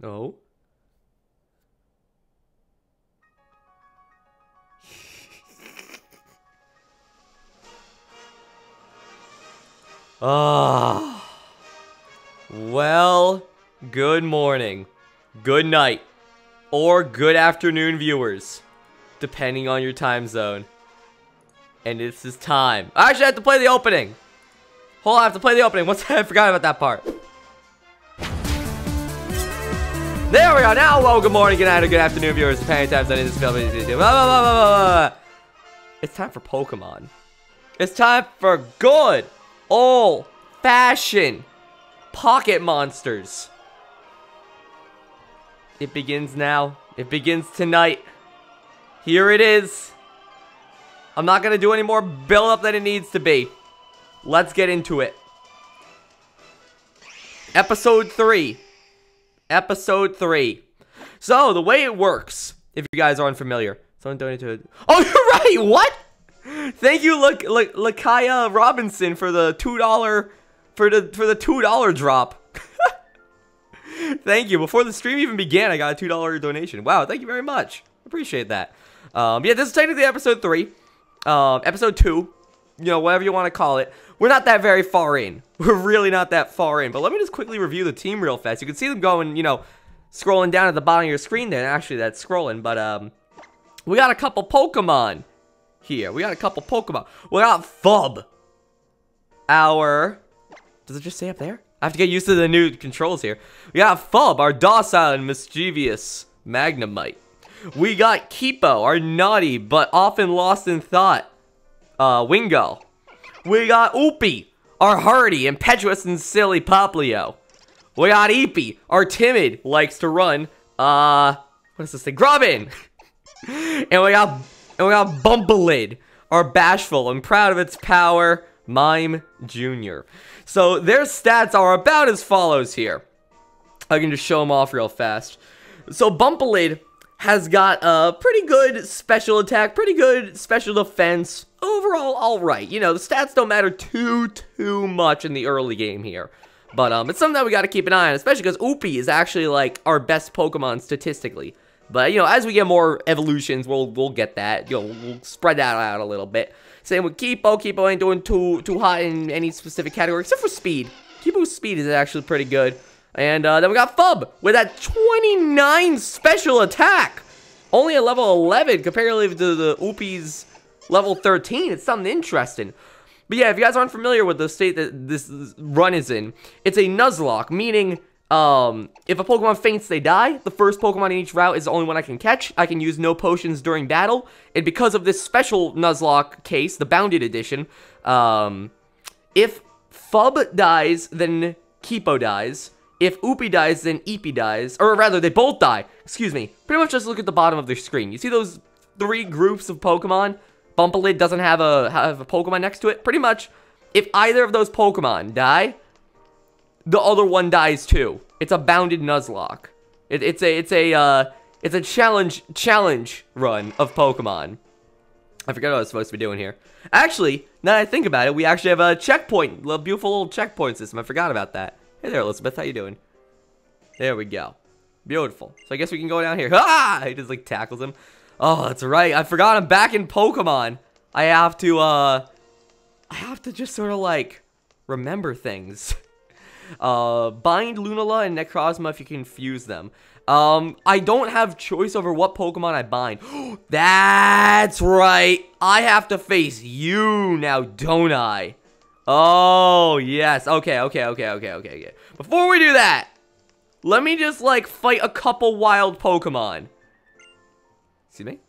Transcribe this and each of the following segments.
No. Ah. well, good morning, good night, or good afternoon, viewers, depending on your time zone. And this is time. I actually have to play the opening. Hold on, I have to play the opening. What's I forgot about that part. There we are. Now, well, good morning, good night, or good afternoon, viewers. Depending on time zone in this film. It's time for Pokemon. It's time for good old fashioned pocket monsters. It begins now. It begins tonight. Here it is. I'm not going to do any more build up than it needs to be. Let's get into it. Episode 3. Episode 3. So, the way it works, if you guys are unfamiliar. Someone donated. Oh, you're right! What? Thank you, look, look, Lakaya Robinson, for the two dollar, for the for the two dollar drop. thank you. Before the stream even began, I got a two dollar donation. Wow, thank you very much. Appreciate that. Um, yeah, this is technically episode three, um, episode two, you know, whatever you want to call it. We're not that very far in. We're really not that far in. But let me just quickly review the team real fast. You can see them going, you know, scrolling down at the bottom of your screen there. Actually, that's scrolling, but um, we got a couple Pokemon here. We got a couple Pokemon. We got Fub. Our... Does it just say up there? I have to get used to the new controls here. We got Fub, our docile and mischievous Magnemite. We got Kipo, our naughty but often lost in thought uh, Wingull. We got Oopie, our hardy, impetuous, and silly Poplio. We got Eepy, our timid, likes to run, uh, what does this say? Grubbin! and we got and we got Bumpalid, our bashful and proud of its power, Mime Jr. So their stats are about as follows here. I can just show them off real fast. So Bumpalid has got a pretty good special attack, pretty good special defense. Overall, all right. You know, the stats don't matter too, too much in the early game here. But um, it's something that we got to keep an eye on, especially because Oopie is actually like our best Pokemon statistically. But, you know, as we get more evolutions, we'll we'll get that. You know, we'll spread that out a little bit. Same with Kipo. Kipo ain't doing too too hot in any specific category, except for speed. Kipo's speed is actually pretty good. And uh, then we got Fub with that 29 special attack. Only a level 11 comparatively to the Oopie's level 13. It's something interesting. But yeah, if you guys aren't familiar with the state that this run is in, it's a Nuzlocke, meaning um, if a Pokemon faints, they die. The first Pokemon in each route is the only one I can catch. I can use no potions during battle. And because of this special Nuzlocke case, the Bounded Edition, um, if Fub dies, then Kipo dies. If Oopie dies, then Eepy dies. Or rather, they both die. Excuse me. Pretty much just look at the bottom of the screen. You see those three groups of Pokemon? Bumpalid doesn't have a, have a Pokemon next to it. Pretty much, if either of those Pokemon die, the other one dies too. It's a bounded Nuzlocke. It, it's a it's a uh, it's a challenge challenge run of Pokemon. I forgot what I was supposed to be doing here. Actually, now that I think about it, we actually have a checkpoint, a beautiful little checkpoint system. I forgot about that. Hey there, Elizabeth. How you doing? There we go. Beautiful. So I guess we can go down here. Ah! He just like tackles him. Oh, that's right. I forgot I'm back in Pokemon. I have to uh I have to just sort of like remember things. Uh, bind Lunala and Necrozma if you can fuse them. Um, I don't have choice over what Pokemon I bind. That's right. I have to face you now, don't I? Oh, yes. Okay, okay, okay, okay, okay, okay. Before we do that, let me just, like, fight a couple wild Pokemon. See me?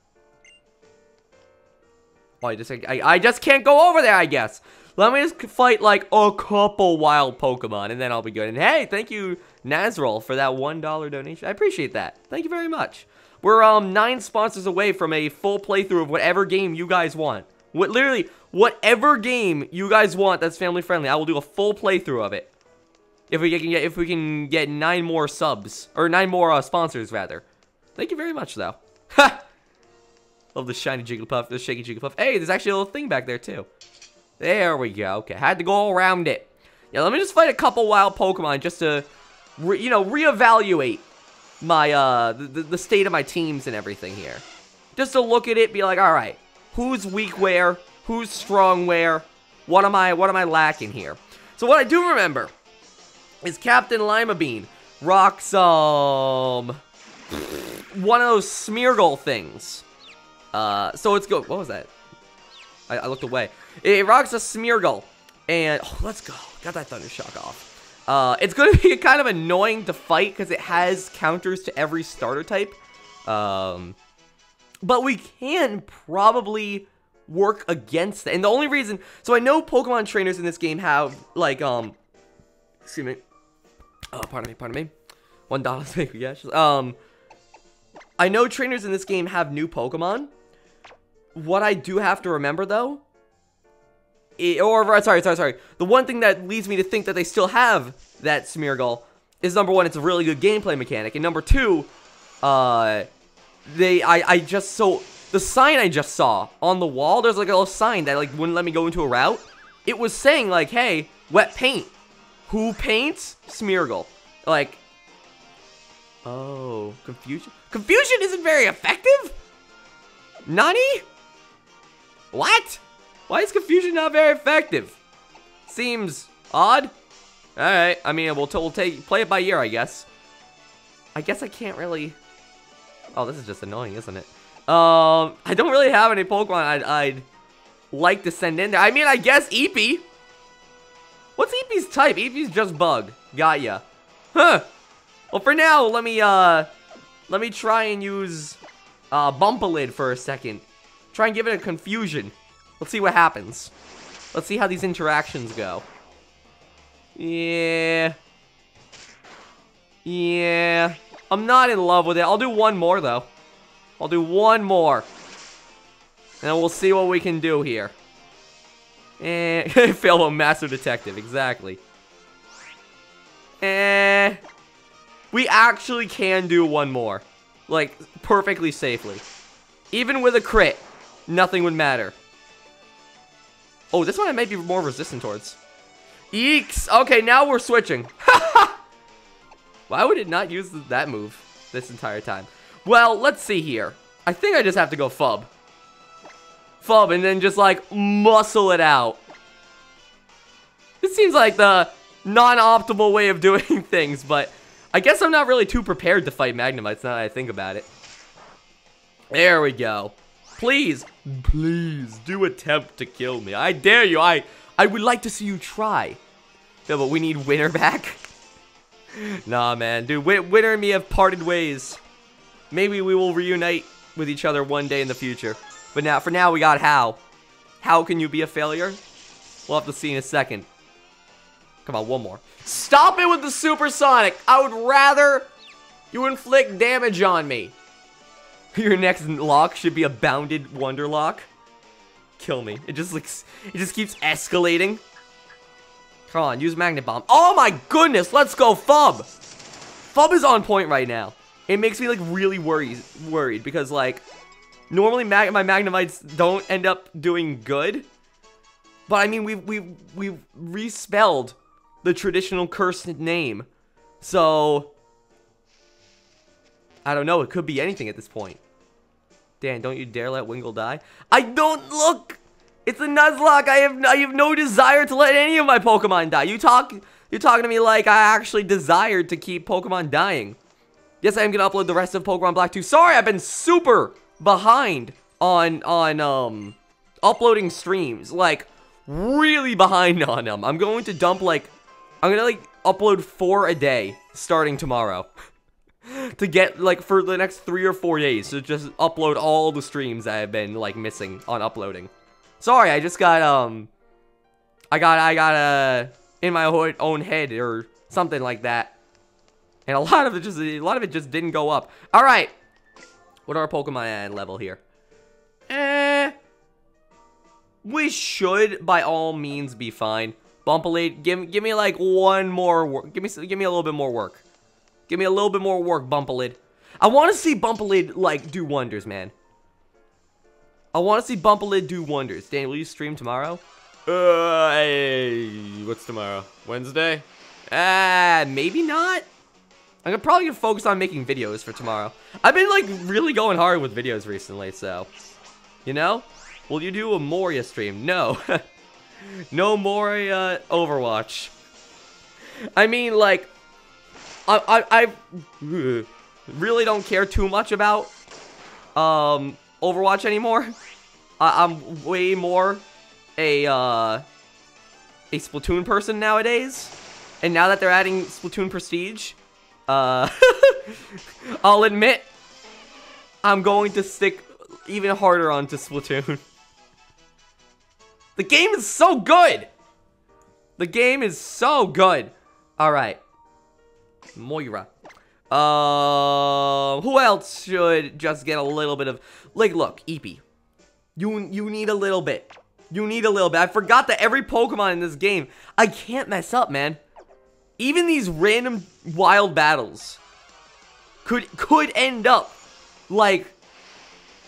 Oh, I just, I, I just can't go over there, I guess. Let me just fight like a couple wild Pokemon and then I'll be good. And hey, thank you, Nazrol, for that $1 donation. I appreciate that. Thank you very much. We're um nine sponsors away from a full playthrough of whatever game you guys want. What literally whatever game you guys want that's family friendly, I will do a full playthrough of it. If we can get if we can get nine more subs or nine more uh, sponsors rather. Thank you very much though. Ha! Love the shiny Jigglypuff, the shaky Jigglypuff. Hey, there's actually a little thing back there too. There we go. Okay, had to go around it. Yeah, let me just fight a couple wild Pokemon just to, you know, reevaluate my uh the, the state of my teams and everything here. Just to look at it, be like, all right, who's weak where, who's strong where, what am I what am I lacking here? So what I do remember is Captain Lima Bean rocks um one of those Smeargle things. Uh, so let's go. What was that? I, I looked away. It, rocks a Smeargle, and oh, let's go. Got that Thunder Shock off. Uh, it's going to be kind of annoying to fight because it has counters to every starter type. Um, but we can probably work against that. And the only reason, so I know Pokemon trainers in this game have like, um, excuse me. Oh, pardon me, pardon me. One dollar, you, yes. Um, I know trainers in this game have new Pokemon. What I do have to remember though it, or sorry, sorry, sorry. The one thing that leads me to think that they still have that Smeargle is number one, it's a really good gameplay mechanic, and number two, uh, they, I, I just so the sign I just saw on the wall. There's like a little sign that like wouldn't let me go into a route. It was saying like, hey, wet paint. Who paints? Smeargle. Like, oh, confusion. Confusion isn't very effective. Nani? What? Why is confusion not very effective? Seems odd. Alright, I mean, we'll, we'll take play it by ear, I guess. I guess I can't really... Oh, this is just annoying, isn't it? Um, I don't really have any Pokemon I'd, I'd like to send in there. I mean, I guess Eepee. What's Eepee's type? Eepee's just bug. Got ya. Huh. Well, for now, let me, uh, let me try and use, uh, Bumpalid for a second. Try and give it a confusion. Let's see what happens. Let's see how these interactions go. Yeah. Yeah. I'm not in love with it. I'll do one more, though. I'll do one more. And we'll see what we can do here. Eh, a master detective, exactly. Eh. We actually can do one more. Like, perfectly safely. Even with a crit, nothing would matter. Oh, this one I might be more resistant towards. Eeks! Okay, now we're switching. Why would it not use that move this entire time? Well, let's see here. I think I just have to go Fub. Fub, and then just, like, muscle it out. This seems like the non-optimal way of doing things, but I guess I'm not really too prepared to fight Magnemites now that I think about it. There we go. Please, please do attempt to kill me. I dare you. I I would like to see you try. Yeah, but we need Winner back. nah, man. Dude, Winter and me have parted ways. Maybe we will reunite with each other one day in the future. But now, for now, we got How. How can you be a failure? We'll have to see in a second. Come on, one more. Stop it with the supersonic. I would rather you inflict damage on me. Your next lock should be a bounded wonder lock. Kill me. It just looks it just keeps escalating. Come on, use magnet bomb. Oh my goodness, let's go Fub. Fub is on point right now. It makes me like really worried worried because like normally mag my Magnemites don't end up doing good. But I mean we we we respelled the traditional cursed name. So I don't know, it could be anything at this point. Dan, don't you dare let Wingull die. I don't look. It's a Nuzlocke. I have I have no desire to let any of my Pokemon die. You talk you're talking to me like I actually desired to keep Pokemon dying. Yes, I am gonna upload the rest of Pokemon Black 2. Sorry, I've been super behind on on um uploading streams. Like really behind on them. I'm going to dump like I'm gonna like upload four a day starting tomorrow. to get like for the next three or four days to just upload all the streams I have been like missing on uploading. Sorry, I just got um, I got I got uh in my own head or something like that, and a lot of it just a lot of it just didn't go up. All right, what are our Pokemon at level here? Eh, we should by all means be fine. Bumpalade, give give me like one more work. Give me give me a little bit more work. Give me a little bit more work, Bumpalid. I want to see Bumpalid, like, do wonders, man. I want to see Bumpalid do wonders. Dan, will you stream tomorrow? Uh, hey, what's tomorrow? Wednesday? Ah, uh, maybe not. I'm gonna probably gonna focus on making videos for tomorrow. I've been like really going hard with videos recently, so you know. Will you do a Moira stream? No, no Moira Overwatch. I mean, like, I I, I really don't care too much about um Overwatch anymore. I, I'm way more a uh a Splatoon person nowadays. And now that they're adding Splatoon Prestige, uh, I'll admit, I'm going to stick even harder onto Splatoon. the game is so good! The game is so good. Alright. Moira. Uh, who else should just get a little bit of... Like, look, Eepee. You, you need a little bit. You need a little bit. I forgot that every Pokemon in this game, I can't mess up, man even these random wild battles could could end up like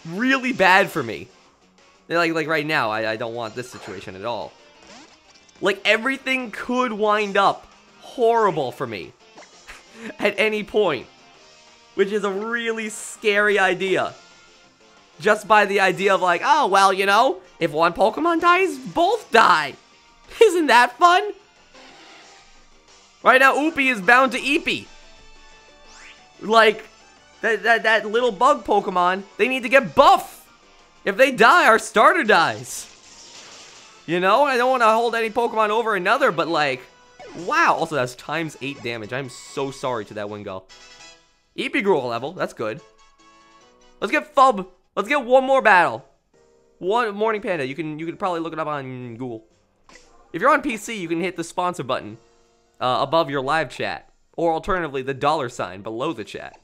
really bad for me. Like like right now, I, I don't want this situation at all. Like everything could wind up horrible for me at any point. Which is a really scary idea. Just by the idea of like, oh, well, you know, if one Pokemon dies, both die. Isn't that fun? Right now, Oopie is bound to Eepee. Like, that, that, that little bug Pokemon, they need to get buff. If they die, our starter dies. You know, I don't want to hold any Pokemon over another, but like, wow. Also, that's times 8 damage. I'm so sorry to that Wingull. Eepee grew a level. That's good. Let's get Fub. Let's get one more battle. One Morning Panda. You can you can probably look it up on Google. If you're on PC, you can hit the sponsor button uh, above your live chat. Or alternatively, the dollar sign below the chat.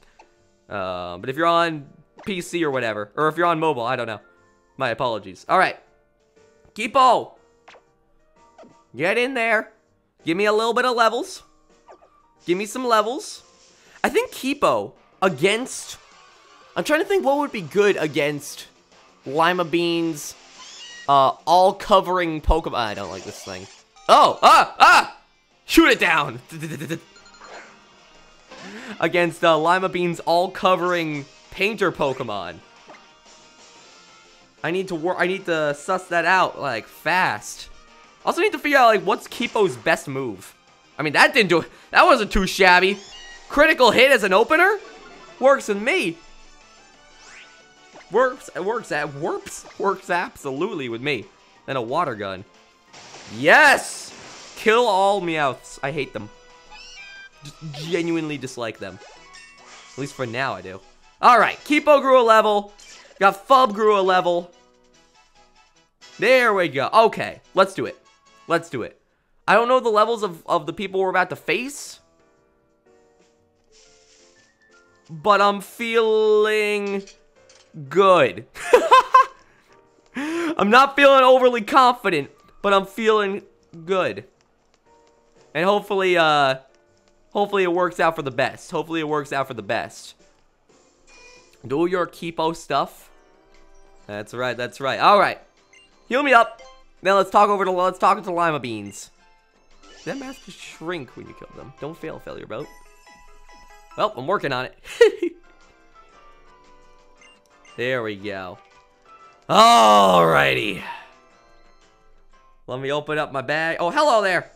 Uh, but if you're on PC or whatever, or if you're on mobile, I don't know. My apologies. All right. Kipo. Get in there. Give me a little bit of levels. Give me some levels. I think Kipo against... I'm trying to think what would be good against Lima Beans, uh, all-covering Pokemon. I don't like this thing. Oh! Ah! Ah! Shoot it down! Against uh, Lima Bean's all-covering painter Pokemon. I need to work. I need to suss that out, like, fast. Also need to figure out, like, what's Kipo's best move. I mean, that didn't do it. That wasn't too shabby. Critical hit as an opener? Works with me. Works, it works, at works, works absolutely with me. Then a water gun. Yes! Kill all Meowths. I hate them. Just genuinely dislike them. At least for now, I do. Alright, Kipo grew a level. Got Fub grew a level. There we go. Okay, let's do it. Let's do it. I don't know the levels of, of the people we're about to face. But I'm feeling good. I'm not feeling overly confident, but I'm feeling good. And hopefully, uh, hopefully it works out for the best. Hopefully it works out for the best. Do your Kipo stuff. That's right, that's right. All right. Heal me up. Now let's talk over to, let's talk to Lima Beans. That mask shrink when you kill them. Don't fail, failure boat. Well, I'm working on it. there we go. Alrighty. Let me open up my bag. Oh, hello there.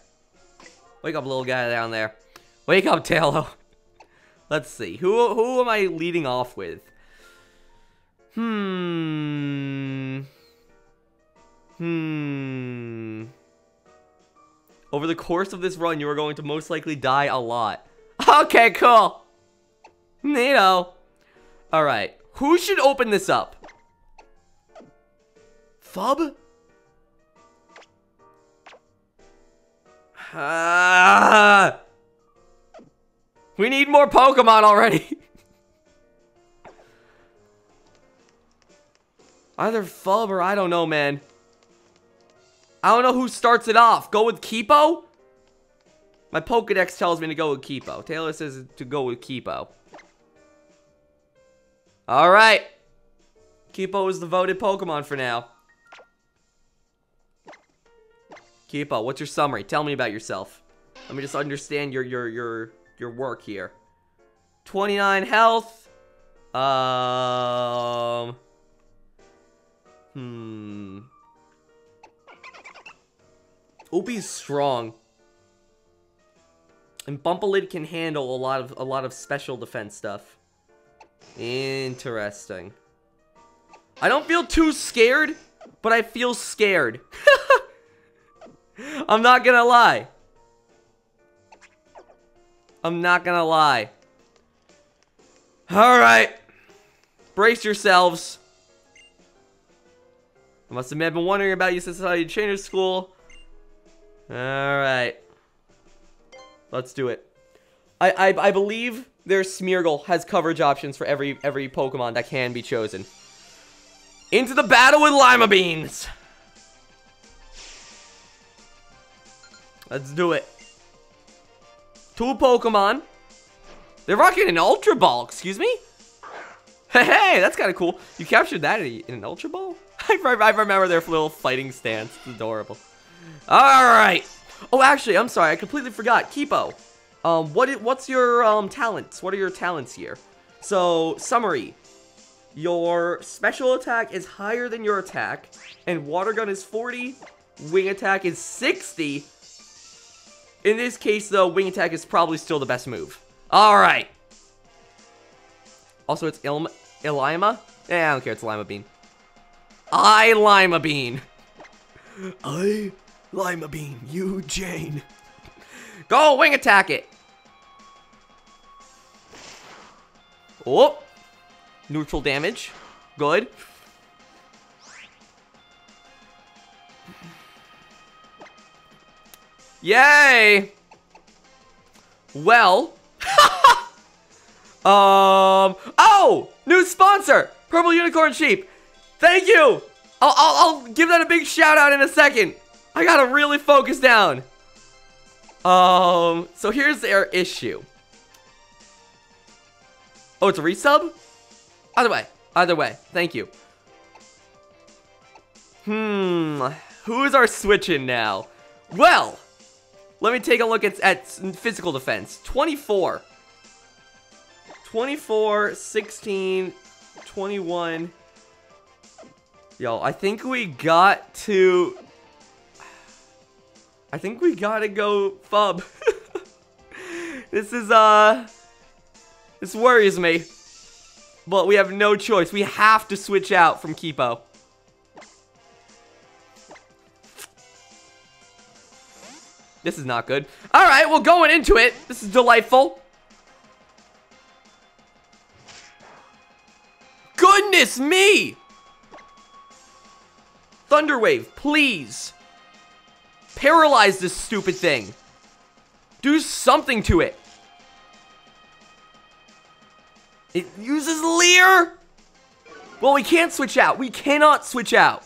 Wake up, little guy down there. Wake up, Taillow. Let's see. Who who am I leading off with? Hmm. Hmm. Over the course of this run, you are going to most likely die a lot. Okay, cool. Neato. Alright. Who should open this up? Fub? Uh, we need more Pokemon already. Either Fub or I don't know, man. I don't know who starts it off. Go with Kipo? My Pokedex tells me to go with Kipo. Taylor says to go with Kipo. Alright. Kipo is the voted Pokemon for now. Kipo, what's your summary? Tell me about yourself. Let me just understand your your your your work here. 29 health. Um. Hmm. Opie's strong. And Bumpalid can handle a lot of a lot of special defense stuff. Interesting. I don't feel too scared, but I feel scared. I'm not gonna lie. I'm not gonna lie. Alright. Brace yourselves. I must have been wondering about you since I saw you school. Alright. Let's do it. I, I, I believe their Smeargle has coverage options for every every Pokemon that can be chosen. Into the battle with Lima Beans! Let's do it. Two Pokemon. They're rocking an Ultra Ball, excuse me? Hey, that's kind of cool. You captured that in an Ultra Ball? I, I remember their little fighting stance. It's adorable. Alright. Oh, actually, I'm sorry. I completely forgot. Kipo. Um, what? what's your um, talents? What are your talents here? So, summary. Your special attack is higher than your attack, and water gun is 40, wing attack is 60. In this case, though, wing attack is probably still the best move. Alright. Also, it's Ilma, Ilima? Eh, I don't care, it's Lima Bean. I Lima Bean. I Lima Bean, you Jane. Go, wing attack it. Oh. Neutral damage. Good. Yay! Well. um. Oh! New sponsor! Purple Unicorn Sheep. Thank you! I'll, I'll, I'll give that a big shout out in a second. I gotta really focus down. Um, so here's their issue. Oh, it's a resub? Either way, either way, thank you. Hmm, who's our switching now? Well, let me take a look at, at physical defense. 24. 24, 16, 21. Yo, I think we got to I think we gotta go Fub. this is, uh... This worries me. But we have no choice. We have to switch out from Kipo. This is not good. Alright, well, going into it. This is delightful. Goodness me! Thunderwave, please. Paralyze this stupid thing. Do something to it. It uses Leer? Well, we can't switch out. We cannot switch out.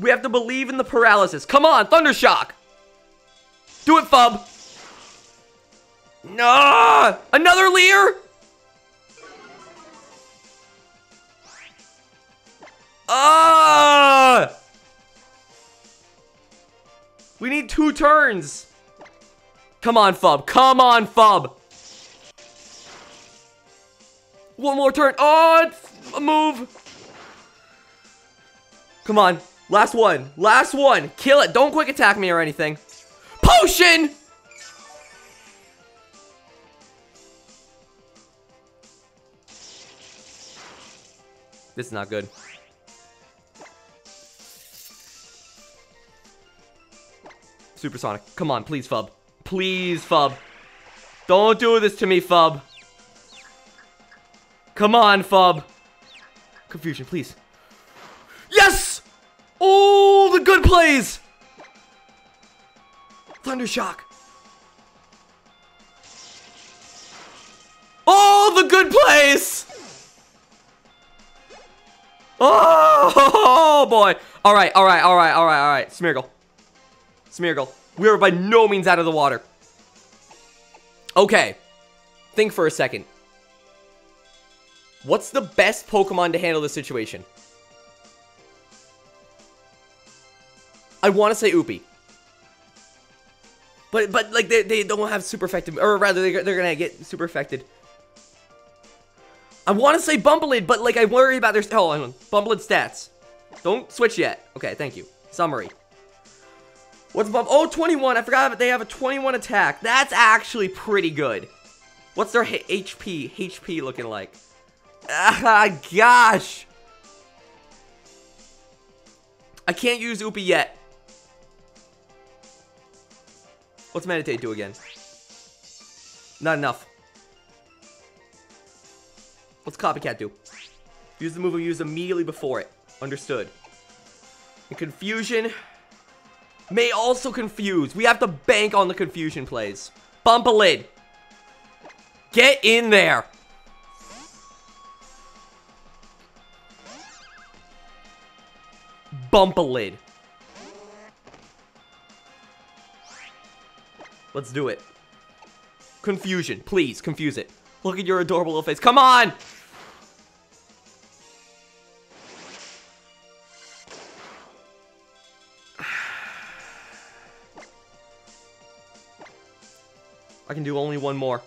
We have to believe in the paralysis. Come on, Thundershock. Do it, Fub. No, another Leer? Ah! We need two turns. Come on, Fub. Come on, Fub. One more turn. Oh, it's a move. Come on. Last one. Last one. Kill it. Don't quick attack me or anything. Potion! This is not good. Supersonic. Come on, please, Fub. Please, Fub. Don't do this to me, Fub. Come on, Fub. Confusion, please. Yes! Oh, the good plays! Thundershock. Oh, the good plays! Oh, oh boy. All right, all right, all right, all right, all right. Smeargle. Smeargle. We are by no means out of the water. Okay. Think for a second. What's the best Pokemon to handle this situation? I want to say Oopie. But, but like, they, they don't have super effective, or rather, they're, they're going to get super affected. I want to say Bumbleid, but like I worry about their. On, Bumbleid stats. Don't switch yet. Okay, thank you. Summary. What's Bump? Oh, 21. I forgot, they have a 21 attack. That's actually pretty good. What's their HP? HP looking like? Ah, gosh. I can't use Upi yet. What's Meditate do again? Not enough. What's Copycat do? Use the move we used immediately before it. Understood. And Confusion may also confuse. We have to bank on the confusion plays. Bump a lid. Get in there. Bump a lid. Let's do it. Confusion. Please, confuse it. Look at your adorable little face. Come on! I can do only one more.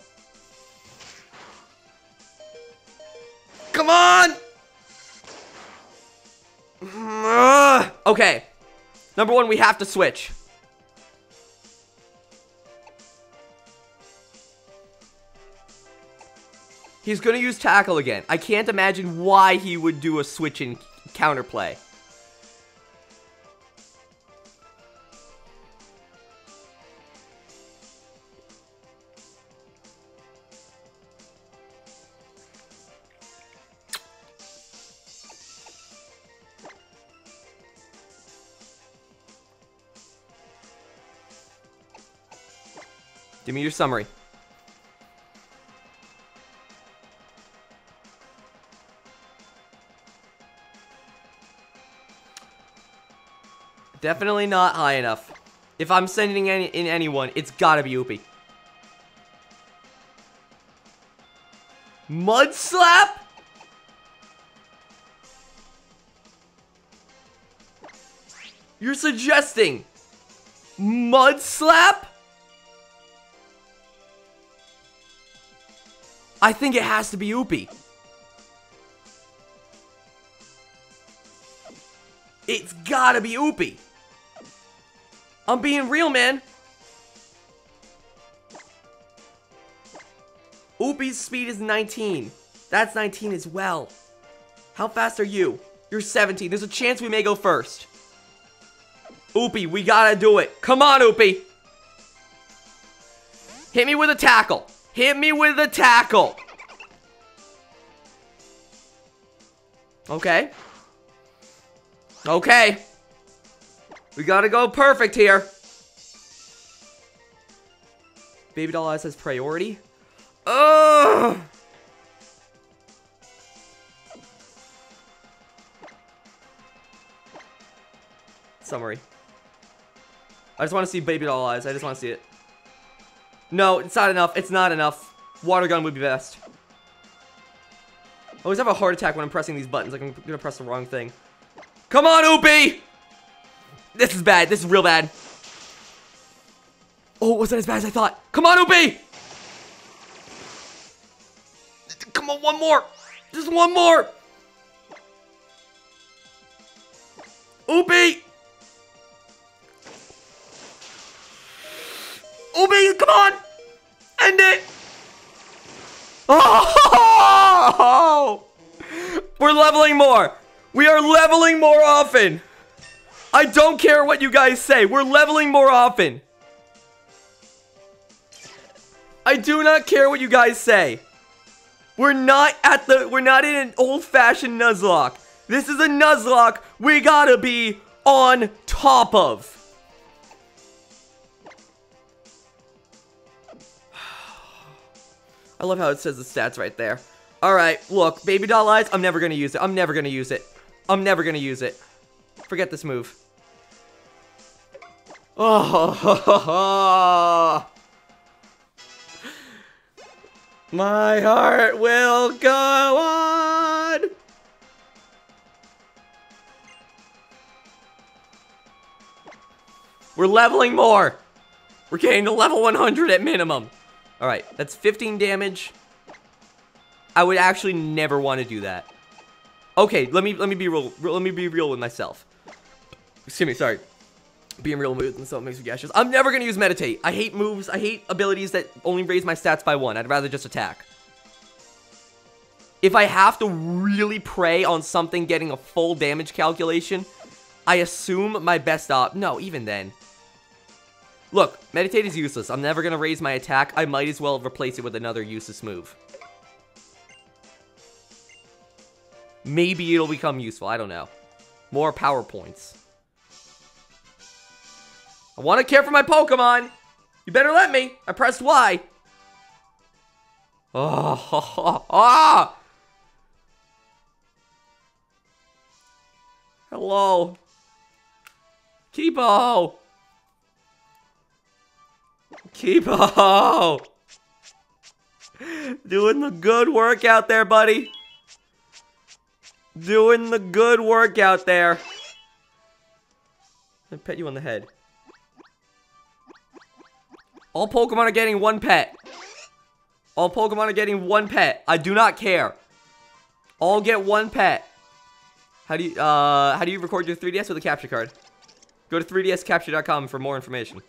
Come on! Okay. Number one, we have to switch. He's going to use tackle again. I can't imagine why he would do a switch in counterplay. Give me your summary. Definitely not high enough. If I'm sending any in anyone, it's gotta be Upi. Mud slap? You're suggesting mud slap? I think it has to be Upi. It's gotta be Upi. I'm being real, man. Upi's speed is 19. That's 19 as well. How fast are you? You're 17. There's a chance we may go first. Upi, we gotta do it. Come on, Upi. Hit me with a tackle. Hit me with a tackle. Okay. Okay. We gotta go perfect here. Baby Doll Eyes has priority. Ugh! Summary. I just want to see Baby Doll Eyes. I just want to see it. No, it's not enough. It's not enough. Water gun would be best. I always have a heart attack when I'm pressing these buttons. Like I'm gonna press the wrong thing. Come on, Upi! This is bad. This is real bad. Oh, it wasn't as bad as I thought. Come on, Upi! Come on, one more. Just one more. Upi! Upi, come on! End it! Oh! We're leveling more. We are leveling more often. I don't care what you guys say. We're leveling more often. I do not care what you guys say. We're not at the, we're not in an old-fashioned Nuzlocke. This is a Nuzlocke we gotta be on top of. I love how it says the stats right there. Alright, look, Baby Doll Eyes, I'm never gonna use it. I'm never gonna use it. I'm never gonna use it. Forget this move. Oh, my heart will go on. We're leveling more. We're getting to level 100 at minimum. All right, that's 15 damage. I would actually never want to do that. Okay, let me let me be real. Let me be real with myself. Excuse me, sorry. Being real with myself makes me gaseous. I'm never gonna use meditate. I hate moves. I hate abilities that only raise my stats by one. I'd rather just attack. If I have to really prey on something getting a full damage calculation, I assume my best op. No, even then. Look, meditate is useless. I'm never gonna raise my attack. I might as well replace it with another useless move. Maybe it'll become useful. I don't know. More power points. I want to care for my Pokemon. You better let me. I pressed Y. Oh, oh, oh, Hello. Kipo. Kipo. Doing the good work out there, buddy. Doing the good work out there. I pet you on the head. All Pokemon are getting one pet. All Pokemon are getting one pet. I do not care. All get one pet. How do you uh how do you record your 3DS with a capture card? Go to 3dscapture.com for more information.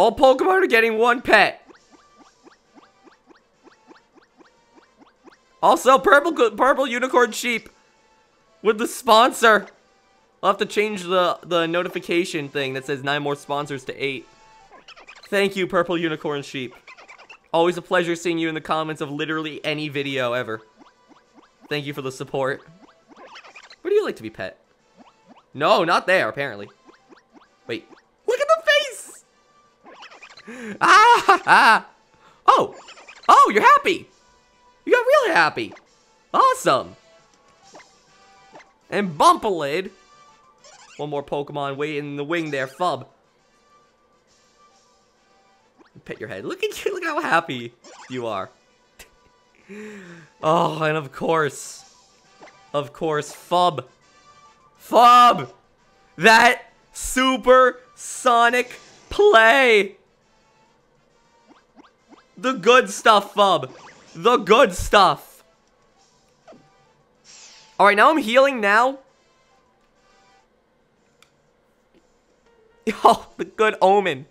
All Pokemon are getting one pet. Also, purple purple unicorn sheep with the sponsor. I'll have to change the the notification thing that says nine more sponsors to eight. Thank you, purple unicorn sheep. Always a pleasure seeing you in the comments of literally any video ever. Thank you for the support. Where do you like to be pet? No, not there, apparently. Wait. Ah! ah. Oh! Oh, you're happy! You got really happy. Awesome. And Bumpalid. One more Pokemon waiting in the wing there, Fub. Pet your head. Look at you. Look how happy you are. oh, and of course. Of course, Fub. Fub! That super sonic play! The good stuff, Fub. The good stuff. Alright, now I'm healing now. Oh, the good omen.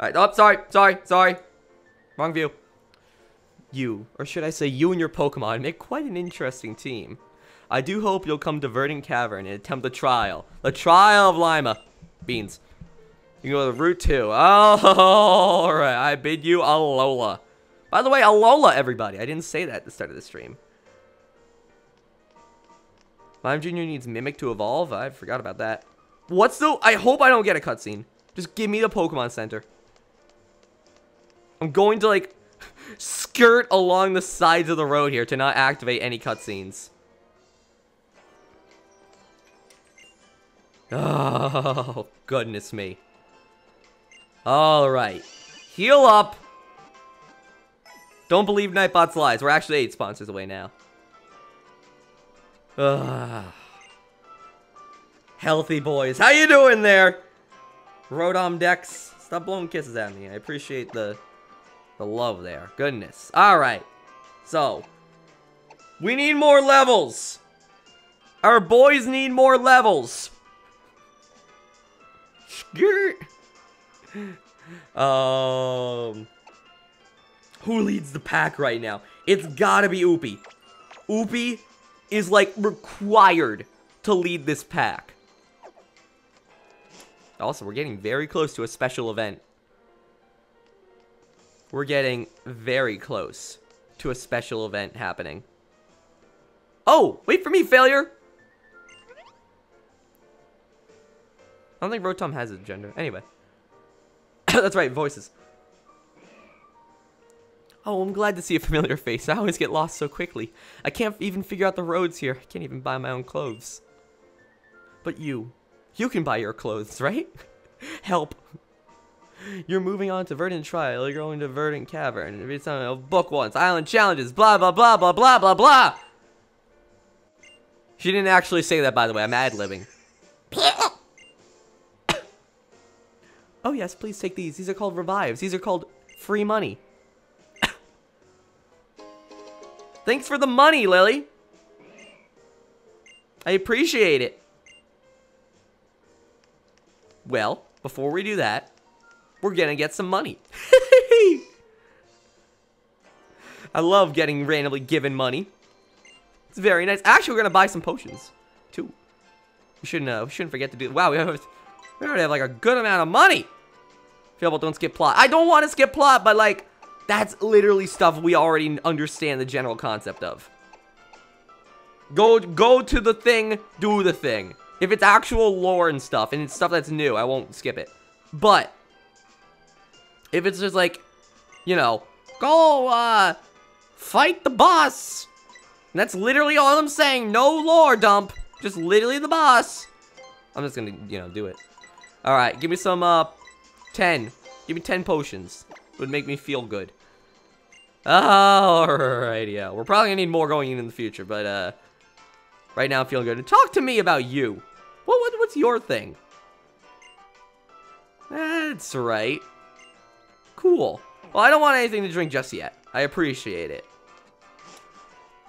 Alright, oh, sorry, sorry, sorry. Wrong view. You, or should I say you and your Pokemon, make quite an interesting team. I do hope you'll come to Verdant Cavern and attempt the trial. The trial of Lima. Beans. You can go to Route 2. Oh, alright. I bid you Alola. By the way, Alola, everybody. I didn't say that at the start of the stream. Mime Jr. needs Mimic to evolve. I forgot about that. What's the... I hope I don't get a cutscene. Just give me the Pokemon Center. I'm going to, like, skirt along the sides of the road here to not activate any cutscenes. Oh, goodness me. Alright. Heal up. Don't believe Nightbot's lies. We're actually eight sponsors away now. Ugh. Healthy boys. How you doing there? Rotom Dex. Stop blowing kisses at me. I appreciate the the love there. Goodness. Alright. So. We need more levels. Our boys need more levels. Skirt. Um who leads the pack right now? It's gotta be Oopie. Oopie is like required to lead this pack. Also, we're getting very close to a special event. We're getting very close to a special event happening. Oh, wait for me, failure! I don't think Rotom has a gender. Anyway. That's right, voices. Oh, I'm glad to see a familiar face. I always get lost so quickly. I can't even figure out the roads here. I can't even buy my own clothes. But you, you can buy your clothes, right? Help. You're moving on to Verdant Trial. You're going to Verdant Cavern. It's on a book once. Island challenges. Blah, blah, blah, blah, blah, blah, blah. She didn't actually say that, by the way. I'm ad-libbing. oh, yes, please take these. These are called revives. These are called free money. Thanks for the money, Lillie. I appreciate it. Well, before we do that, we're gonna get some money. I love getting randomly given money. It's very nice. Actually, we're gonna buy some potions too. We shouldn't. Uh, we shouldn't forget to do. Wow, we have. We already have like a good amount of money. Fable, don't skip plot. I don't want to skip plot, but like, that's literally stuff we already understand the general concept of. Go, go to the thing, do the thing. If it's actual lore and stuff, and it's stuff that's new, I won't skip it. But, if it's just like, you know, go, uh, fight the boss. And that's literally all I'm saying. No lore dump. Just literally the boss. I'm just gonna, you know, do it. Alright, give me some, uh, 10. Give me 10 potions. Would make me feel good. Alright, yeah. We're probably gonna need more going in in the future, but, uh, right now I'm feeling good. And talk to me about you. What, what What's your thing? That's right. Cool. Well, I don't want anything to drink just yet. I appreciate it.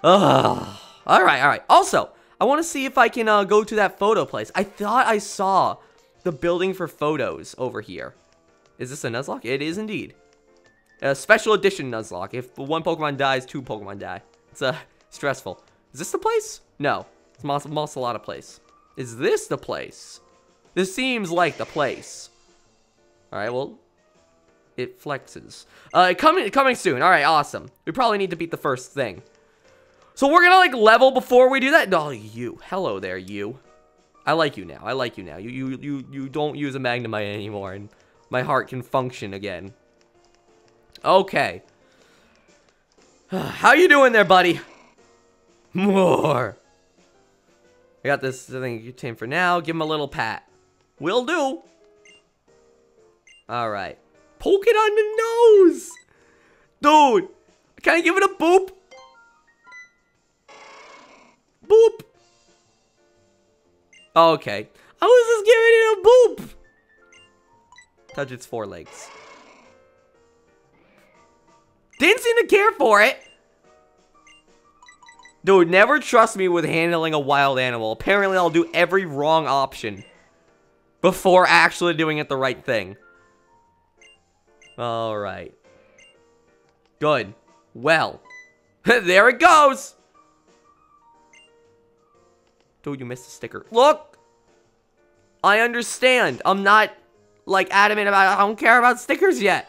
Ugh. Alright, alright. Also, I want to see if I can uh, go to that photo place. I thought I saw the building for photos over here. Is this a Nuzlocke? It is indeed. A special edition Nuzlocke. If one Pokemon dies, two Pokemon die. It's uh, stressful. Is this the place? No. It's Mas Malasada place. Is this the place? This seems like the place. Alright, well, it flexes. Uh, coming, coming soon. Alright, awesome. We probably need to beat the first thing. So we're gonna, like, level before we do that? Oh, you. Hello there, you. I like you now. I like you now. You, you, you, you don't use a Magnemite anymore, and my heart can function again. Okay. How you doing there, buddy? More. I got this thing you tame for now. Give him a little pat. Will do. Alright. Poke it on the nose! Dude! Can I give it a boop? Boop! Okay. I was just giving it a boop! Touch its forelegs. Didn't seem to care for it! Dude, never trust me with handling a wild animal. Apparently, I'll do every wrong option before actually doing it the right thing. Alright. Good. Well. there it goes! Dude, you missed a sticker. Look! I understand. I'm not, like, adamant about I don't care about stickers yet.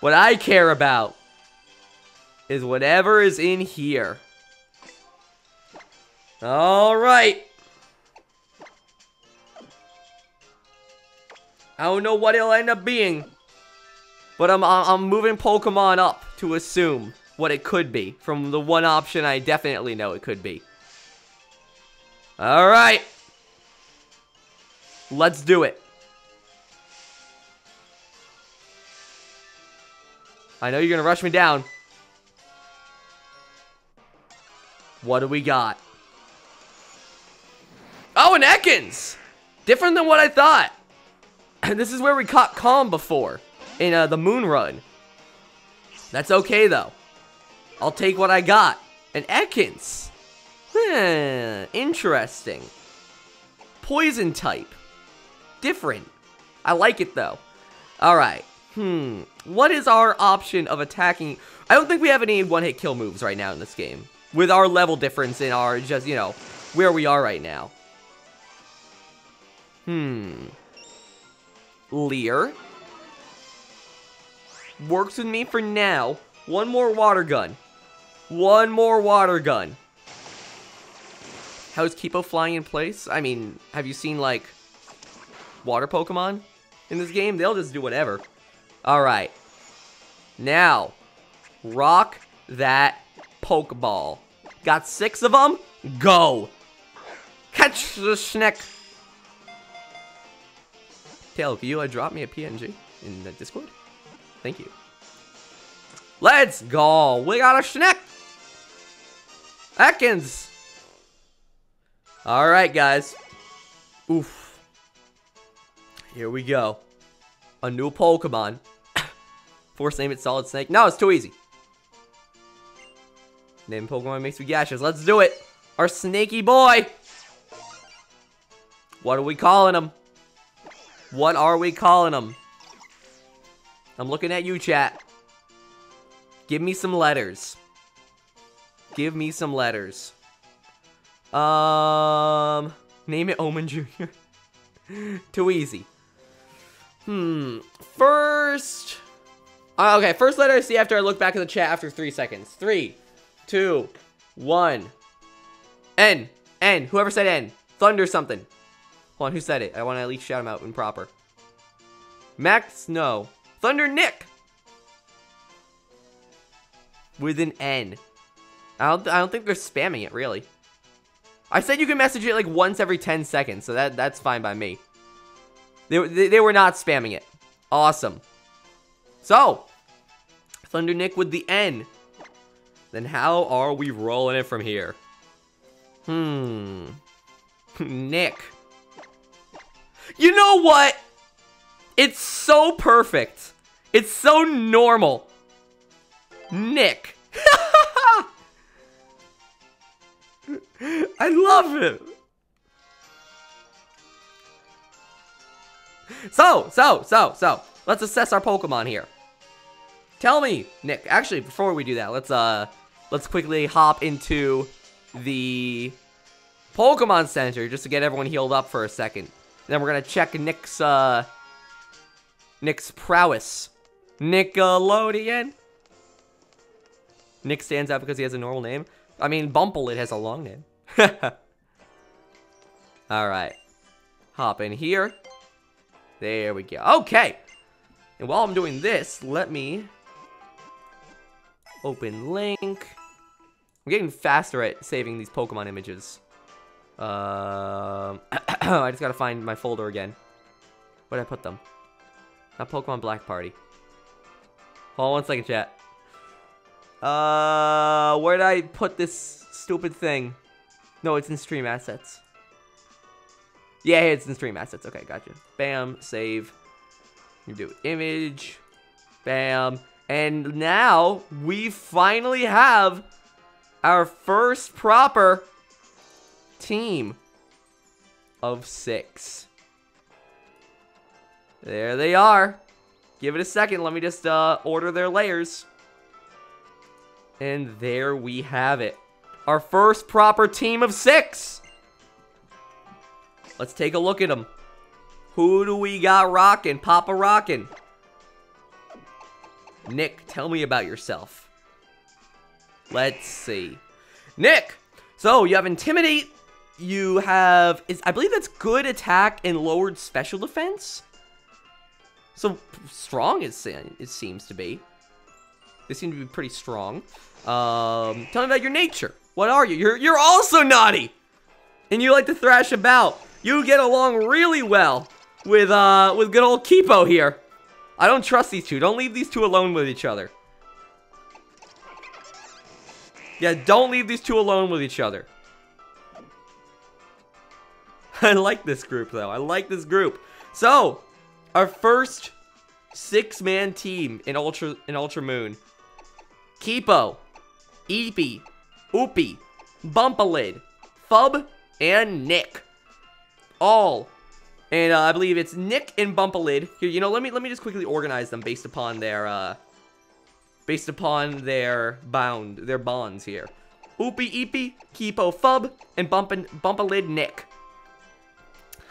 What I care about is whatever is in here. Alright. I don't know what it'll end up being. But I'm, I'm moving Pokemon up to assume what it could be. From the one option I definitely know it could be. Alright. Let's do it. I know you're going to rush me down. What do we got? Oh, an Ekans! Different than what I thought. And this is where we caught Calm before. In uh, the Moon Run. That's okay, though. I'll take what I got. An Ekans. Hmm, interesting. Poison type. Different. I like it, though. Alright. Hmm. What is our option of attacking? I don't think we have any one-hit kill moves right now in this game. With our level difference in our, just, you know, where we are right now. Hmm. Leer. Works with me for now. One more water gun. One more water gun. How is Kipo flying in place? I mean, have you seen, like, water Pokemon in this game? They'll just do whatever. Alright. Now, rock that Pokeball. Got six of them? Go! Catch the snack. Tail, can you uh, drop me a PNG in the Discord? Thank you. Let's go! We got a snack! Ekans! Alright, guys. Oof. Here we go. A new Pokemon. Force name it Solid Snake. No, it's too easy. Name Pokemon makes me gashes. Let's do it. Our snaky boy. What are we calling him? What are we calling him? I'm looking at you, chat. Give me some letters. Give me some letters. Um, name it Omen Jr. Too easy. Hmm. First. Uh, okay, first letter I see after I look back in the chat after three seconds. Three, two, one. N. N. Whoever said N. Thunder something. Hold on, who said it? I want to at least shout him out in proper. Max, no. Thunder Nick. With an N. I don't, I don't think they're spamming it, really. I said you can message it like once every 10 seconds, so that that's fine by me. They, they, they were not spamming it. Awesome. So, Thunder Nick with the N. Then how are we rolling it from here? Hmm. Nick. You know what? It's so perfect. It's so normal. Nick. I love it. So, so, so, so, let's assess our Pokemon here. Tell me, Nick, actually, before we do that, let's, uh, let's quickly hop into the Pokemon Center just to get everyone healed up for a second. Then we're gonna check Nick's, uh, Nick's prowess. Nickelodeon? Nick stands out because he has a normal name. I mean, Bumble, it has a long name. Alright. Hop in here. There we go. Okay. And while I'm doing this, let me open link. I'm getting faster at saving these Pokemon images. Um, I just gotta find my folder again. Where did I put them? Not Pokemon Black Party. Hold on one second, chat. Uh, where did I put this stupid thing? No, it's in stream assets. Yeah, it's in stream assets. Okay, gotcha. Bam, save. You do image. Bam. And now we finally have our first proper team of six. There they are. Give it a second. Let me just uh, order their layers. And there we have it. Our first proper team of six. Let's take a look at them. Who do we got rocking? Papa rocking. Nick, tell me about yourself. Let's see. Nick! So, you have Intimidate. You have... Is, I believe that's good attack and lowered special defense? So, strong it, it seems to be. They seem to be pretty strong. Um, tell me about your nature. What are you? You're, you're also naughty! And you like to thrash about. You get along really well with, uh, with good old Kipo here. I don't trust these two. Don't leave these two alone with each other. Yeah, don't leave these two alone with each other. I like this group, though. I like this group. So, our first six-man team in Ultra in Ultra Moon. Kipo, Eepy, Oopie, Bumpalid, Fub, and Nick. All. And uh, I believe it's Nick and Bumpalid. Here, you know, let me let me just quickly organize them based upon their uh based upon their bound their bonds here. Oopie Eepy, Kipo Fub, and Bumpin Bumpalid Nick.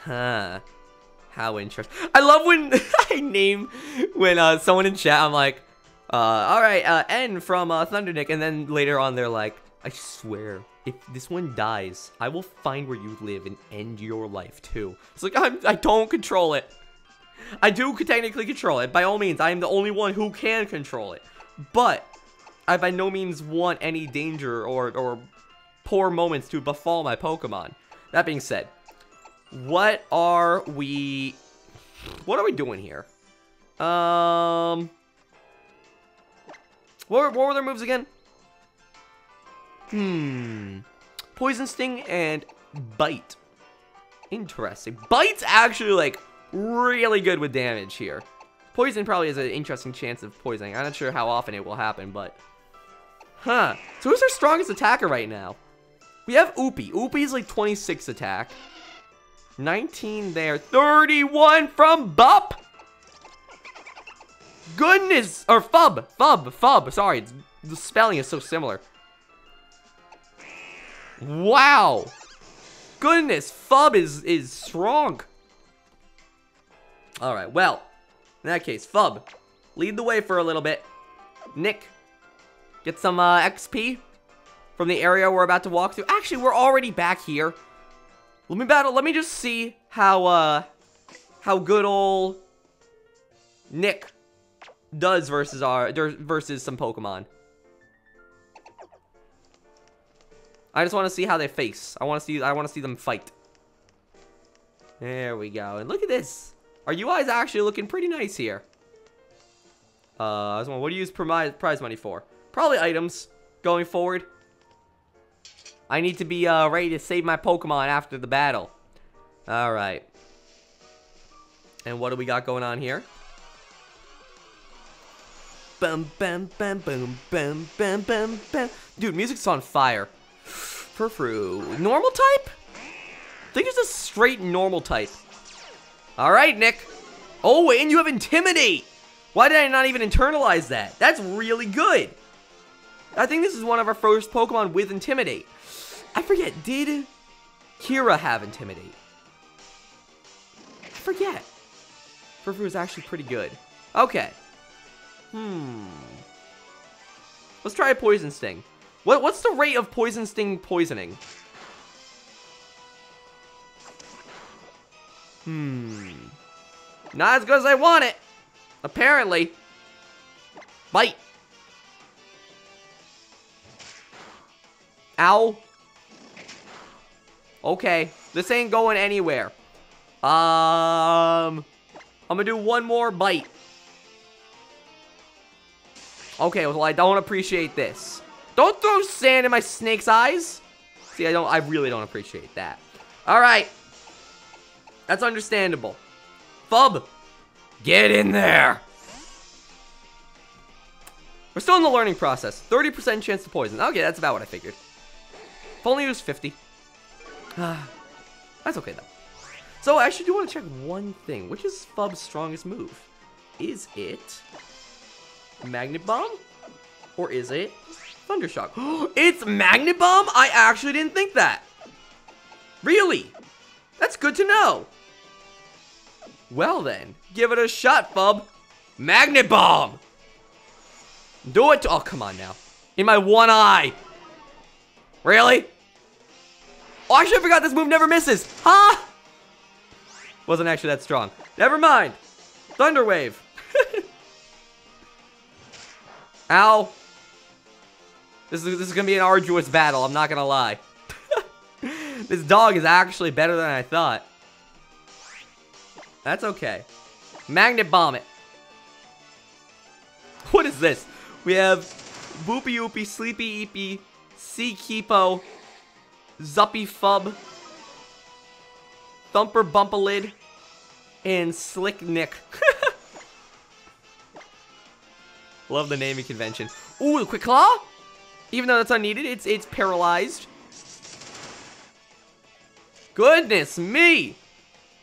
Huh. How interesting. I love when I name, when uh, someone in chat, I'm like, uh, alright, uh, N from uh, Thundernick, and then later on they're like, I swear, if this one dies, I will find where you live and end your life too. It's like, I'm, I don't control it. I do technically control it. By all means, I am the only one who can control it. But, I by no means want any danger or, or poor moments to befall my Pokemon. That being said, what are we... What are we doing here? Um... What what were their moves again? Hmm. Poison Sting and Bite. Interesting. Bite's actually, like, really good with damage here. Poison probably has an interesting chance of poisoning. I'm not sure how often it will happen, but... Huh. So who's our strongest attacker right now? We have Oopie. Oopie's like 26 attack. 19 there. 31 from Bup. Goodness. Or Fub. Fub. Fub. Sorry. The spelling is so similar. Wow. Goodness. Fub is, is strong. Alright. Well. In that case, Fub. Lead the way for a little bit. Nick. Get some uh, XP from the area we're about to walk through. Actually, we're already back here. Let me battle. Let me just see how uh how good old Nick does versus our versus some Pokemon. I just want to see how they face. I want to see I want to see them fight. There we go. And look at this. Our UI is actually looking pretty nice here. Uh, I was wondering, what do you use prize money for? Probably items going forward. I need to be uh, ready to save my Pokemon after the battle. Alright. And what do we got going on here? Bum, bum, bum, boom, bum, bum, bum, bum. Dude, music's on fire. Furfrou. Normal type? I think it's a straight normal type. Alright, Nick. Oh, and you have Intimidate. Why did I not even internalize that? That's really good. I think this is one of our first Pokemon with Intimidate. I forget, did Kira have Intimidate? I forget. Furfrou is actually pretty good. Okay. Hmm. Let's try a Poison Sting. What, what's the rate of Poison Sting poisoning? Hmm. Not as good as I want it. Apparently. Bite. Ow. Okay, this ain't going anywhere. Um, I'm gonna do one more bite. Okay, well, I don't appreciate this. Don't throw sand in my snake's eyes. See, I don't, I really don't appreciate that. All right. That's understandable. Fub, get in there. We're still in the learning process. 30% chance to poison. Okay, that's about what I figured. If only it was 50. Ah, that's okay, though. So, I actually do want to check one thing. Which is Fub's strongest move? Is it Magnet Bomb? Or is it Thundershock? it's Magnet Bomb? I actually didn't think that. Really? That's good to know. Well then, give it a shot, Fub. Magnet Bomb! Do it! Oh, come on now. In my one eye. Really? Oh, I actually, I forgot this move never misses. Huh? Wasn't actually that strong. Never mind. Thunder Wave. Ow. This is, this is going to be an arduous battle. I'm not going to lie. this dog is actually better than I thought. That's okay. Magnet Bomb it. What is this? We have Boopy Oopy, Sleepy Eepy, Sea Kipo, Zuppy Fub, Thumper Bumpalid, and Slick Nick. Love the naming convention. Ooh, Quick Claw? Even though that's unneeded, it's it's paralyzed. Goodness me!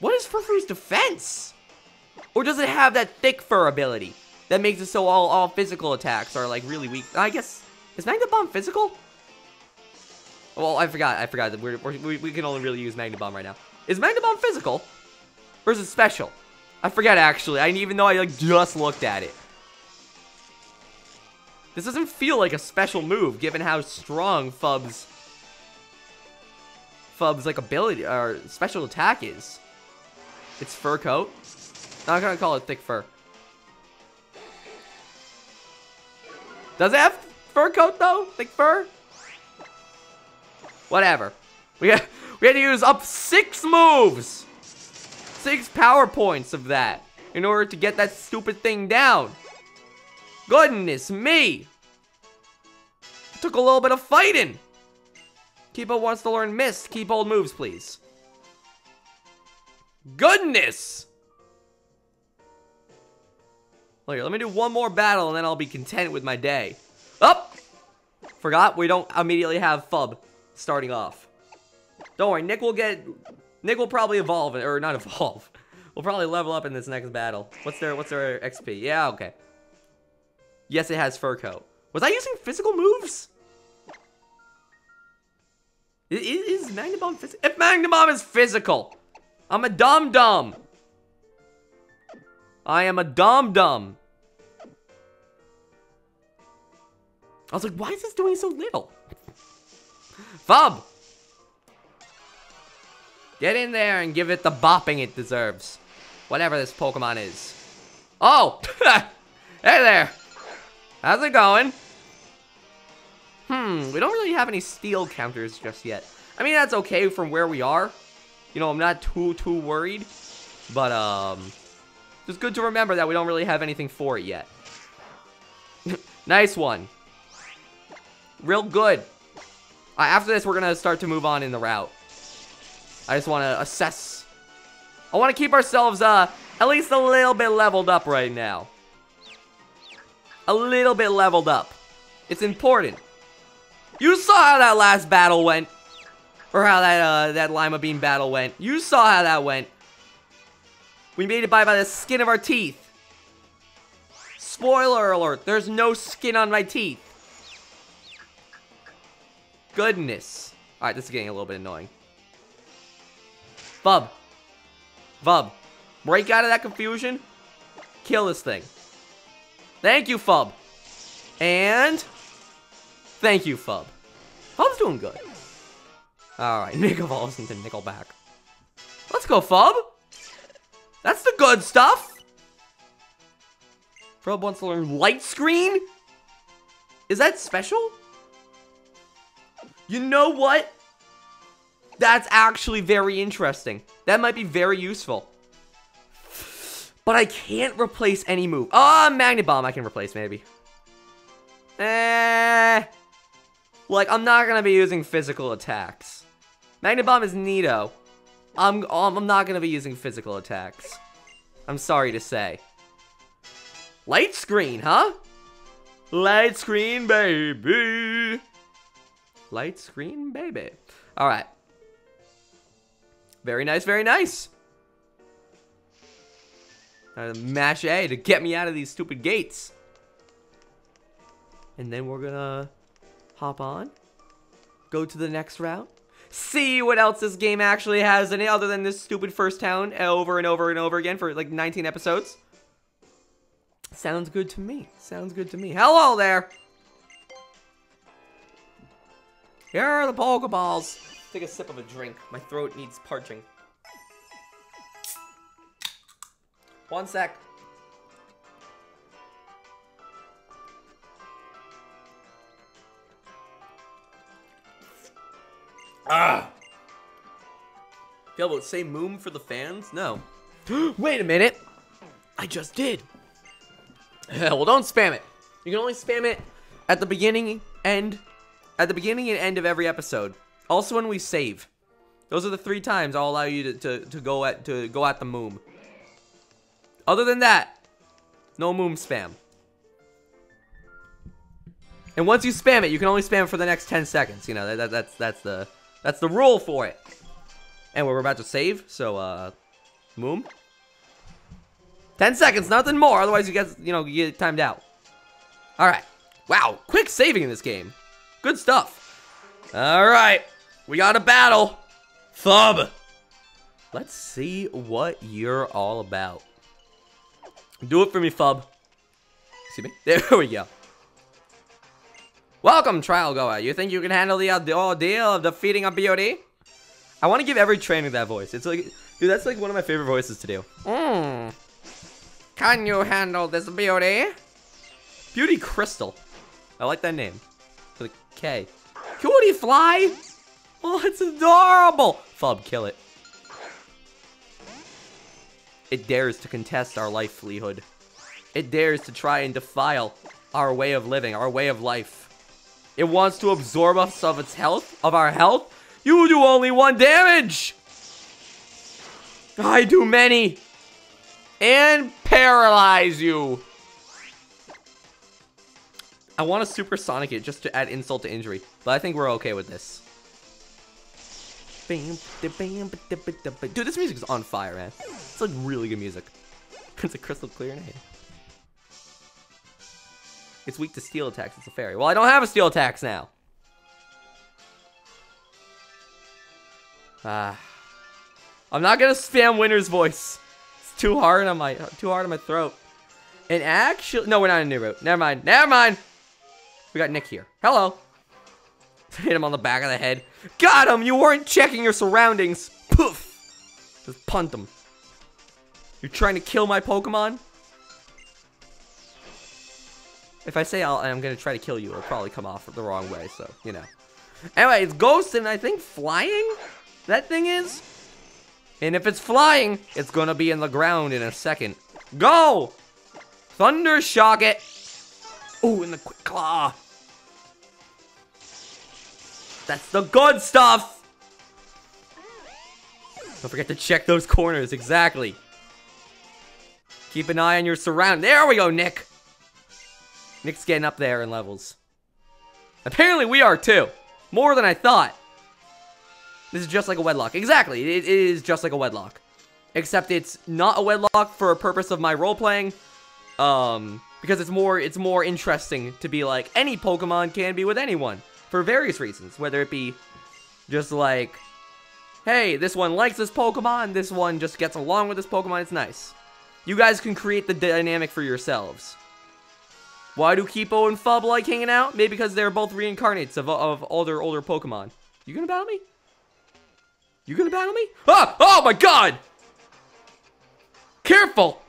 What is Furfrou's defense? Or does it have that thick fur ability that makes it so all, all physical attacks are like really weak? I guess, is Magnet Bomb physical? Well, I forgot. I forgot that we're, we we can only really use Magnet Bomb right now. Is Magnet Bomb physical? Or is it special? I forget, actually. I even though I like just looked at it. This doesn't feel like a special move, given how strong Fub's... Fub's, like, ability, or special attack is. It's fur coat. Not gonna call it thick fur. Does it have fur coat, though? Thick fur? Whatever. We had, we had to use up six moves. Six power points of that in order to get that stupid thing down. Goodness me. took a little bit of fighting. Kipo wants to learn Mist. Keep old moves, please. Goodness. Well, here, let me do one more battle and then I'll be content with my day. Up. Forgot we don't immediately have Fub starting off. Don't worry, Nick will get... Nick will probably evolve, or not evolve. We'll probably level up in this next battle. What's their What's their XP? Yeah, okay. Yes, it has fur coat. Was I using physical moves? Is, is Magnabomb physical? If Magnabomb is physical, I'm a dumb dumb. I am a dumb dumb. I was like, why is this doing so little? Fub! Get in there and give it the bopping it deserves. Whatever this Pokemon is. Oh! hey there! How's it going? Hmm, we don't really have any steel counters just yet. I mean, that's okay from where we are. You know, I'm not too, too worried. But, um, it's good to remember that we don't really have anything for it yet. nice one. Real good. Uh, after this, we're going to start to move on in the route. I just want to assess. I want to keep ourselves uh, at least a little bit leveled up right now. A little bit leveled up. It's important. You saw how that last battle went. Or how that uh, that Lima Bean battle went. You saw how that went. We made it by by the skin of our teeth. Spoiler alert, there's no skin on my teeth. Goodness. Alright, this is getting a little bit annoying. Bub. Bub. Break out of that confusion. Kill this thing. Thank you, Fub. And... Thank you, Fub. Fub's doing good. Alright, Nick evolves into Nickelback. Let's go, Fub. That's the good stuff. Fub wants to learn Light Screen? Is that special? You know what? That's actually very interesting. That might be very useful. But I can't replace any move. Ah, oh, Magnet Bomb I can replace, maybe. Eh. Like, I'm not going to be using physical attacks. Magnet Bomb is neato. I'm, um, I'm not going to be using physical attacks. I'm sorry to say. Light screen, huh? Light screen, baby. Light screen, baby. All right. Very nice, very nice. Uh, mash A to get me out of these stupid gates. And then we're gonna hop on, go to the next route, see what else this game actually has in it other than this stupid first town over and over and over again for like 19 episodes. Sounds good to me. Sounds good to me. Hello there. Here are the Pokeballs. Take a sip of a drink. My throat needs parching. One sec. Ah! About say moom for the fans? No. Wait a minute! I just did! well, don't spam it. You can only spam it at the beginning, end, at the beginning and end of every episode. Also when we save. Those are the three times I'll allow you to, to, to go at to go at the moom. Other than that, no moom spam. And once you spam it, you can only spam for the next 10 seconds. You know, that, that, that's that's the that's the rule for it. And we're about to save, so uh moom. 10 seconds, nothing more, otherwise you get you know, you get timed out. Alright. Wow, quick saving in this game. Good stuff. Alright. We got a battle. Thub. Let's see what you're all about. Do it for me, Fub. See me? There we go. Welcome, Trial Goer. You think you can handle the, uh, the ordeal of defeating a BOD? I want to give every trainer that voice. It's like, dude, that's like one of my favorite voices to do. Mm. Can you handle this beauty? Beauty Crystal. I like that name. A K. Cutiefly? Oh, it's adorable. Fub, kill it. It dares to contest our livelihood. It dares to try and defile our way of living, our way of life. It wants to absorb us of its health, of our health. You do only one damage. I do many. And paralyze you. I want to supersonic it just to add insult to injury, but I think we're okay with this. Dude, this music is on fire, man. It's like really good music. It's a crystal clear name. It's weak to steel attacks. It's a fairy. Well, I don't have a steel attacks now. Ah. I'm not gonna spam Winter's voice. It's too hard on my too hard on my throat. And actually, no, we're not in New Route. Never mind. Never mind. We got Nick here. Hello. Hit him on the back of the head. Got him! You weren't checking your surroundings. Poof! Just punt him. You're trying to kill my Pokemon? If I say i am gonna try to kill you, it'll probably come off the wrong way, so, you know. Anyway, it's Ghost and I think flying? That thing is? And if it's flying, it's gonna be in the ground in a second. Go! Thunder shock it! Ooh, in the quick claw. That's the good stuff! Don't forget to check those corners, exactly. Keep an eye on your surround. There we go, Nick! Nick's getting up there in levels. Apparently we are too. More than I thought. This is just like a wedlocke. Exactly, it is just like a wedlocke. Except it's not a wedlocke for a purpose of my role-playing. Um, because it's more, it's more interesting to be like, any Pokemon can be with anyone for various reasons, whether it be just like, hey, this one likes this Pokemon, this one just gets along with this Pokemon, it's nice. You guys can create the dynamic for yourselves. Why do Kipo and Fub like hanging out? Maybe because they're both reincarnates of, of older, older Pokemon. You gonna battle me? You gonna battle me? Ah! Oh my god! Careful!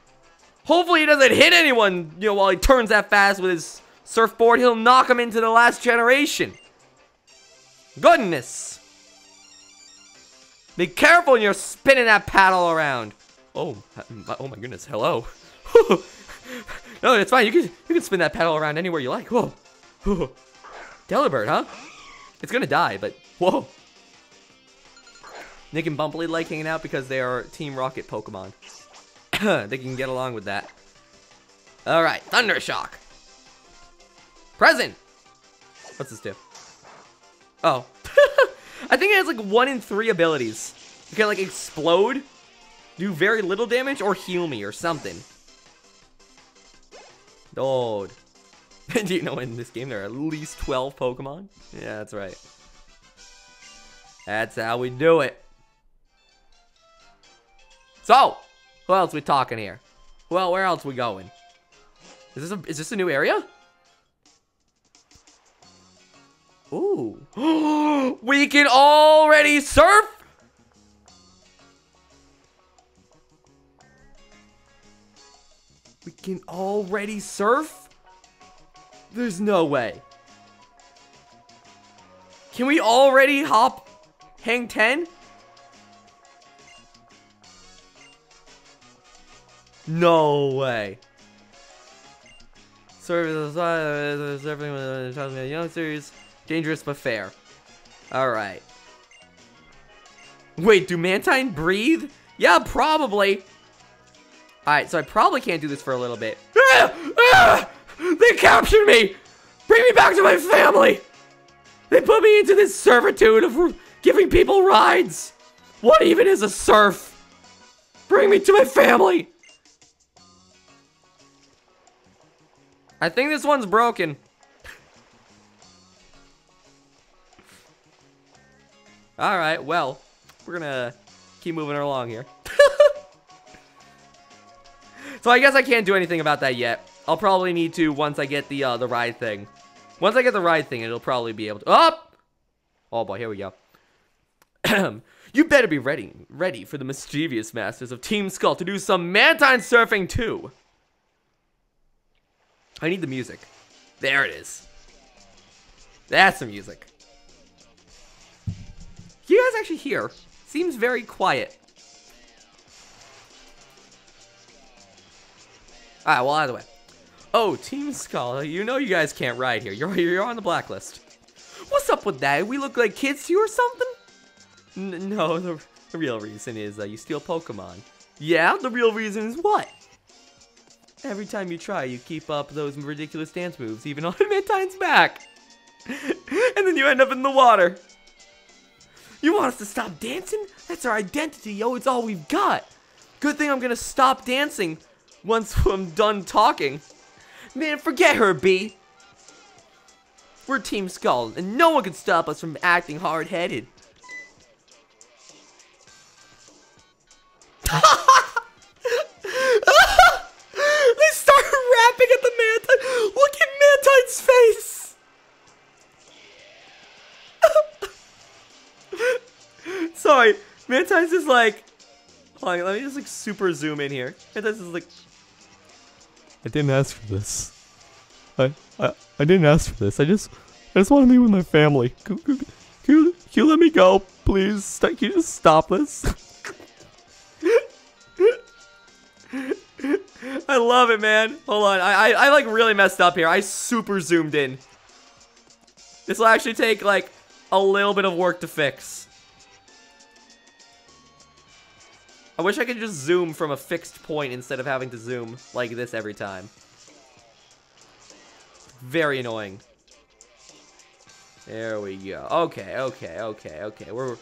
Hopefully he doesn't hit anyone, you know, while he turns that fast with his surfboard. He'll knock him into the last generation. Goodness. Be careful when you're spinning that paddle around. Oh, oh my goodness, hello. no, it's fine. You can you can spin that paddle around anywhere you like. Whoa. Delibird, huh? It's gonna die, but whoa. Nick and Bumblebee like hanging out because they are Team Rocket Pokemon. they can get along with that. Alright, Thunder Shock. Present! What's this do? Oh. I think it has like one in three abilities. You can like explode, do very little damage, or heal me or something. Dude. do you know in this game there are at least 12 Pokemon? Yeah, that's right. That's how we do it. So, who else we talking here? Well, where else we going? Is this a, is this a new area? Ooh. we can already surf? We can already surf? There's no way. Can we already hop hang 10? No way. Service the youngsters. Dangerous but fair. Alright. Wait, do Mantine breathe? Yeah, probably. Alright, so I probably can't do this for a little bit. Ah! Ah! They captured me! Bring me back to my family! They put me into this servitude of giving people rides! What even is a serf? Bring me to my family! I think this one's broken. Alright, well, we're gonna keep moving along here. so I guess I can't do anything about that yet. I'll probably need to once I get the uh, the ride thing. Once I get the ride thing, it'll probably be able to... Up! Oh! oh boy, here we go. you better be ready, ready for the mischievous masters of Team Skull to do some Mantine surfing too. I need the music. There it is. That's the music. You guys actually hear? Seems very quiet. Alright, well, either way. Oh, Team Skull, you know you guys can't ride here. You're, you're on the blacklist. What's up with that? We look like kids to you or something? N no, the, the real reason is uh, you steal Pokemon. Yeah, the real reason is what? Every time you try, you keep up those ridiculous dance moves, even on Mantine's back. and then you end up in the water. You want us to stop dancing? That's our identity, yo. It's all we've got. Good thing I'm gonna stop dancing once I'm done talking. Man, forget her, B. We're Team Skull, and no one can stop us from acting hard-headed. Mantine's just like, hold on, let me just like super zoom in here. Mantine's just like, I didn't ask for this. I, I, I didn't ask for this. I just, I just want to be with my family. Can, can, can you, can you let me go, please? Can you just stop this? I love it, man. Hold on, I, I, I like really messed up here. I super zoomed in. This will actually take like a little bit of work to fix. I wish I could just zoom from a fixed point instead of having to zoom like this every time. Very annoying. There we go. Okay, okay, okay, okay. We're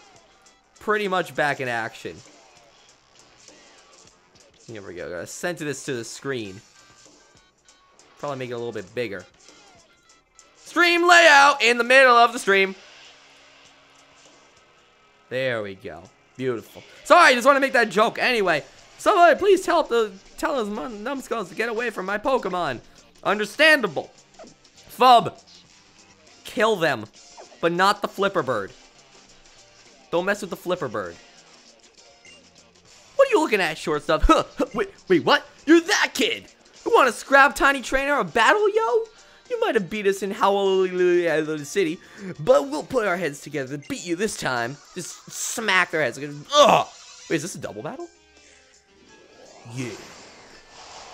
pretty much back in action. Here we go. Gotta center this to the screen. Probably make it a little bit bigger. Stream layout in the middle of the stream. There we go. Beautiful. Sorry, I just want to make that joke. Anyway, somebody please tell the tell us numbskulls to get away from my Pokemon. Understandable. Fub. Kill them. But not the flipper bird. Don't mess with the flipper bird. What are you looking at, shortstop? Huh, wait, wait, what? You're that kid! You want to scrap Tiny Trainer a battle, yo? You might have beat us in Hau'oli City, but we'll put our heads together to beat you this time. Just smack their heads. Ugh! Wait, is this a double battle? Yeah.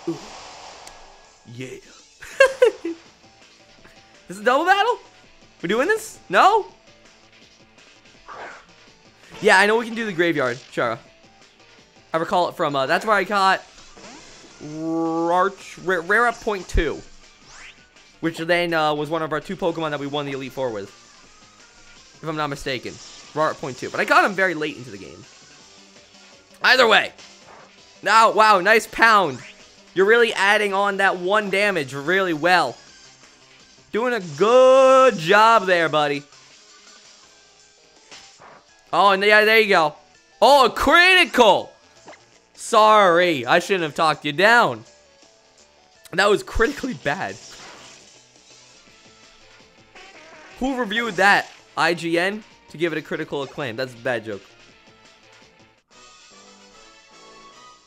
Ooh. Yeah. this is a double battle? We doing this? No? Yeah, I know we can do the graveyard, Chara. I recall it from, uh, that's where I got Rarch, Up Point 2. Which then uh, was one of our two Pokemon that we won the Elite Four with. If I'm not mistaken. Rare Point 2. But I got him very late into the game. Either way. Now, wow, nice pound. You're really adding on that one damage really well. Doing a good job there, buddy. Oh, and yeah, there you go. Oh, critical! Sorry, I shouldn't have talked you down. That was critically bad. Who reviewed that? IGN? To give it a critical acclaim. That's a bad joke.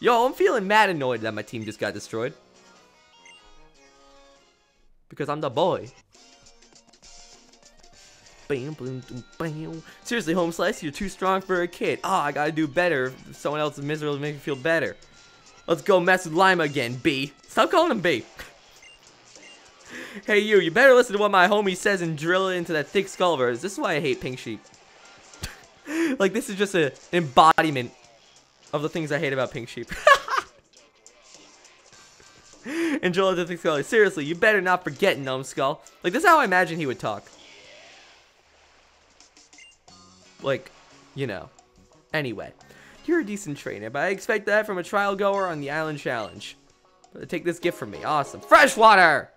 Yo, I'm feeling mad annoyed that my team just got destroyed. Because I'm the boy. Bam, bam. Seriously, Home Slice, you're too strong for a kid. Ah, oh, I gotta do better. If someone else is miserable to make me feel better. Let's go mess with Lima again, B. Stop calling him B. hey, you, you better listen to what my homie says and drill it into that thick skull of hers. This is why I hate Pink Sheep. like, this is just a, an embodiment of the things I hate about Pink Sheep. and drill into thick skull. Seriously, you better not forget, Numbskull. Like, this is how I imagine he would talk. Like, you know. Anyway, you're a decent trainer, but I expect that from a trial goer on the Island Challenge. Take this gift from me. Awesome. Fresh water!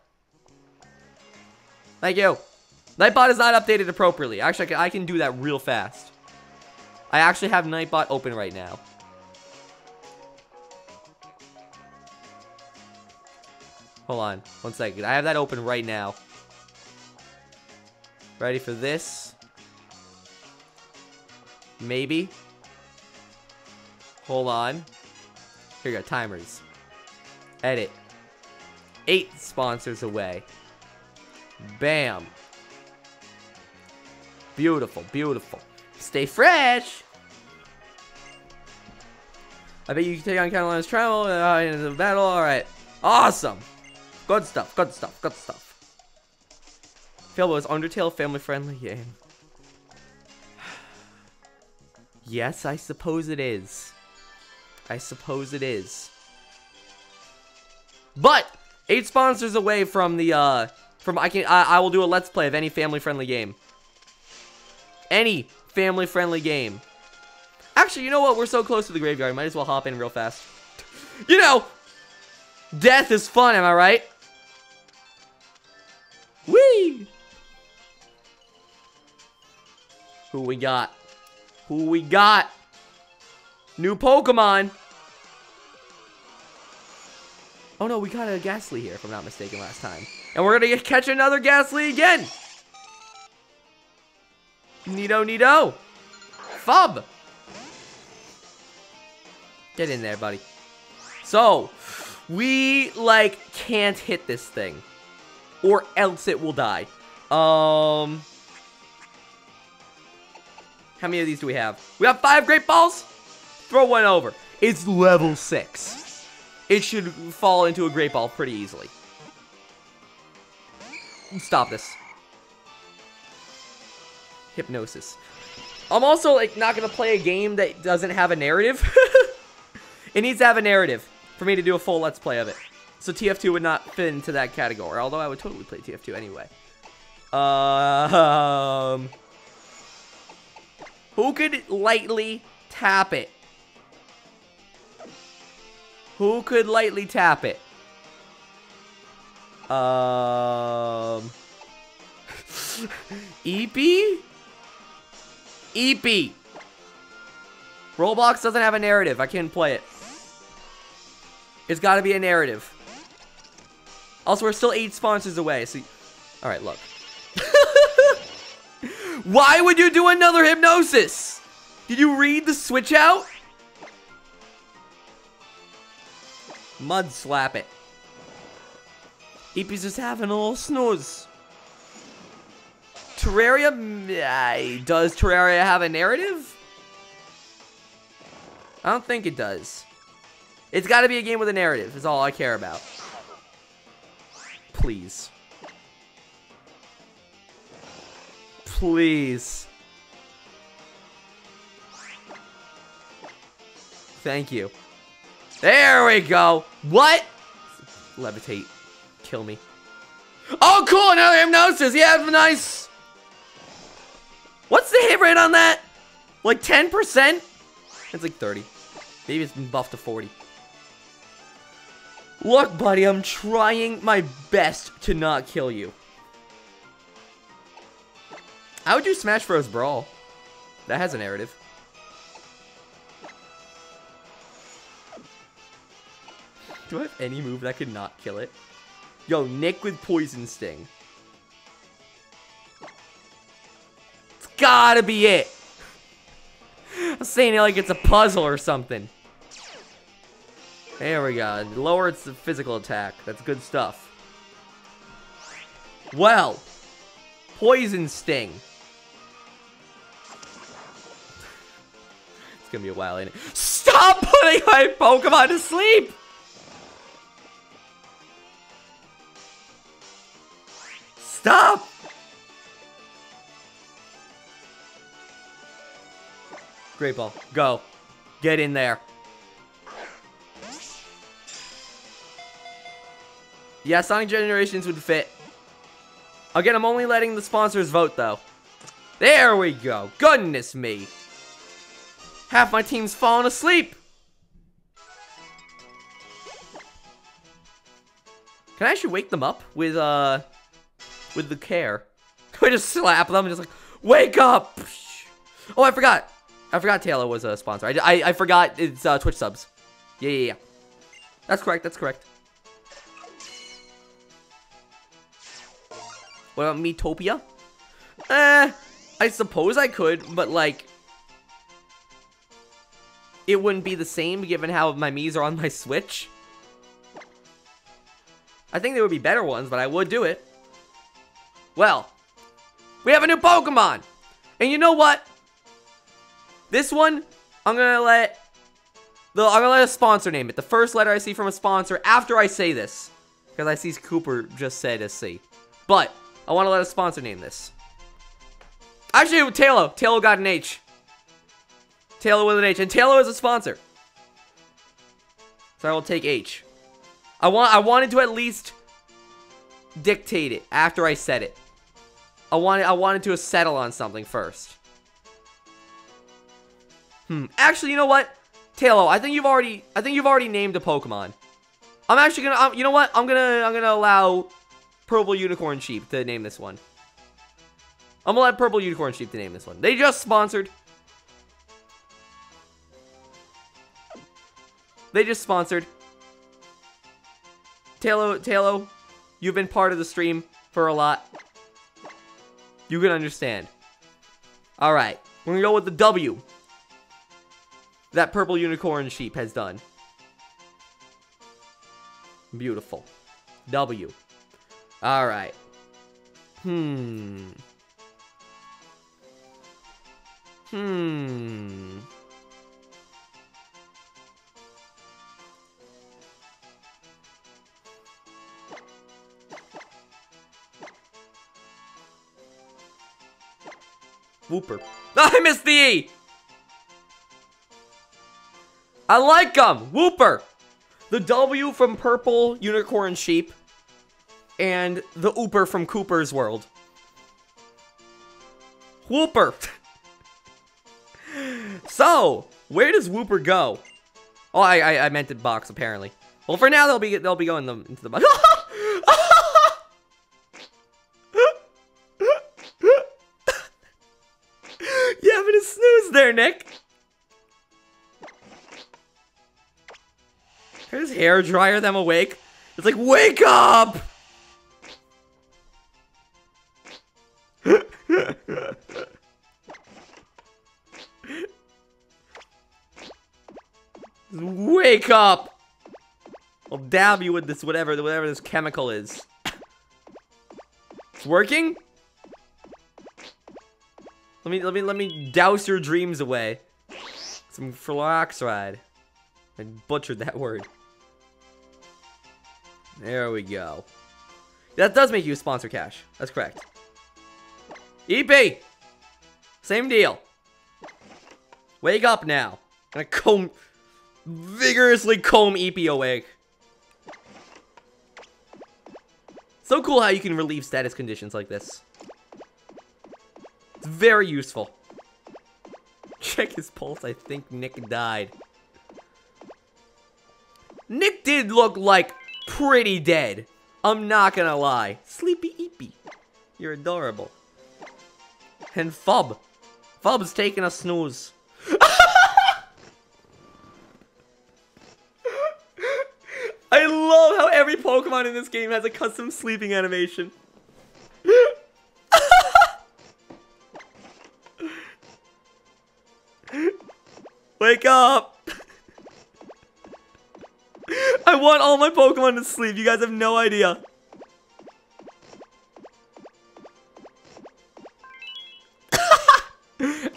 Thank you. Nightbot is not updated appropriately. Actually, I can, I can do that real fast. I actually have Nightbot open right now. Hold on. One second. I have that open right now. Ready for this? Maybe. Hold on. Here you go, timers. Edit. Eight sponsors away. Bam. Beautiful, beautiful. Stay fresh. I bet you can take on Carolina's travel uh, in the battle. All right. Awesome. Good stuff, good stuff, good stuff. Fable is Undertale family friendly game. Yes, I suppose it is. I suppose it is. But eight sponsors away from the uh from I can I, I will do a let's play of any family friendly game. Any family friendly game. Actually, you know what? We're so close to the graveyard. Might as well hop in real fast. you know, death is fun. Am I right? Whee! Who we got? Who we got? New Pokemon. Oh no, we got a Gastly here, if I'm not mistaken, last time. And we're gonna catch another Gastly again. Neato, neato. Fub. Get in there, buddy. So, we, like, can't hit this thing. Or else it will die. Um... How many of these do we have? We have five Great Balls? Throw one over. It's level six. It should fall into a Great Ball pretty easily. Stop this. Hypnosis. I'm also, like, not gonna play a game that doesn't have a narrative. it needs to have a narrative for me to do a full Let's Play of it. So TF2 would not fit into that category, although I would totally play TF2 anyway. Um... Who could lightly tap it? Who could lightly tap it? Um... Eepee? Eepee. Roblox doesn't have a narrative. I can't play it. It's got to be a narrative. Also, we're still eight sponsors away. So, all right, look. Why would you do another hypnosis? Did you read the switch out? Mud slap it. Eepee's just having a little snooze. Terraria, uh, does Terraria have a narrative? I don't think it does. It's got to be a game with a narrative, is all I care about. Please. Please. Thank you. There we go. What? Levitate. Kill me. Oh, cool. Another hypnosis. Yeah, nice. What's the hit rate on that? Like 10%? It's like 30. Maybe it's been buffed to 40. Look, buddy, I'm trying my best to not kill you. I would do Smash Bros. Brawl? That has a narrative. Do I have any move that could not kill it? Yo, Nick with Poison Sting. It's gotta be it. I'm saying it like it's a puzzle or something. There we go. Lower its physical attack. That's good stuff. Well, Poison Sting. It's gonna be a while, ain't it? Stop putting my Pokemon to sleep! Stop! Great ball. Go. Get in there. Yeah, Sonic Generations would fit. Again, I'm only letting the sponsors vote, though. There we go. Goodness me. Half my team's fallen asleep. Can I actually wake them up with, uh, with the care? I just slap them and just like, wake up? Oh, I forgot. I forgot Taylor was a sponsor. I, I, I forgot it's uh, Twitch subs. Yeah, yeah, yeah. That's correct. That's correct. What about Miitopia? Eh, I suppose I could, but like, it wouldn't be the same given how my Miis are on my Switch. I think there would be better ones, but I would do it. Well, we have a new Pokemon! And you know what? This one, I'm gonna let the I'm gonna let a sponsor name it. The first letter I see from a sponsor after I say this. Because I see Cooper just said a C. But I want to let a sponsor name this. Actually, Taylor. Taylor got an H. Taylor with an H. And Taylor is a sponsor. So I will take H. I want I wanted to at least dictate it after I said it. I wanted I wanted to settle on something first. Hmm. Actually, you know what? Talo, I think you've already I think you've already named a Pokemon. I'm actually gonna I'm, you know what? I'm gonna I'm gonna allow Purple Unicorn Sheep to name this one. I'm gonna let Purple Unicorn Sheep to name this one. They just sponsored. They just sponsored. Talo, Talo, you've been part of the stream for a lot. You can understand. Alright, we're gonna go with the W. That purple unicorn sheep has done. Beautiful. W. Alright. Hmm. Hmm. Wooper. I missed the E! I like them! Wooper! The W from Purple Unicorn Sheep. And the Ooper from Cooper's World. Whooper! so, where does Whooper go? Oh, I, I, I meant to box, apparently. Well, for now, they'll be they'll be going the, into the box. Nick? His hair dryer them awake. It's like, wake up! Wake up! I'll dab you with this whatever whatever this chemical is. It's working? Let me let me let me douse your dreams away. Some fluoxide. I butchered that word. There we go. That does make you a sponsor cash. That's correct. EP! Same deal. Wake up now. Gonna comb vigorously comb EP awake. So cool how you can relieve status conditions like this. Very useful. Check his pulse. I think Nick died. Nick did look like pretty dead. I'm not gonna lie. Sleepy Eepy. You're adorable. And Fub. Fub's taking a snooze. I love how every Pokemon in this game has a custom sleeping animation. Wake up! I want all my Pokemon to sleep. You guys have no idea.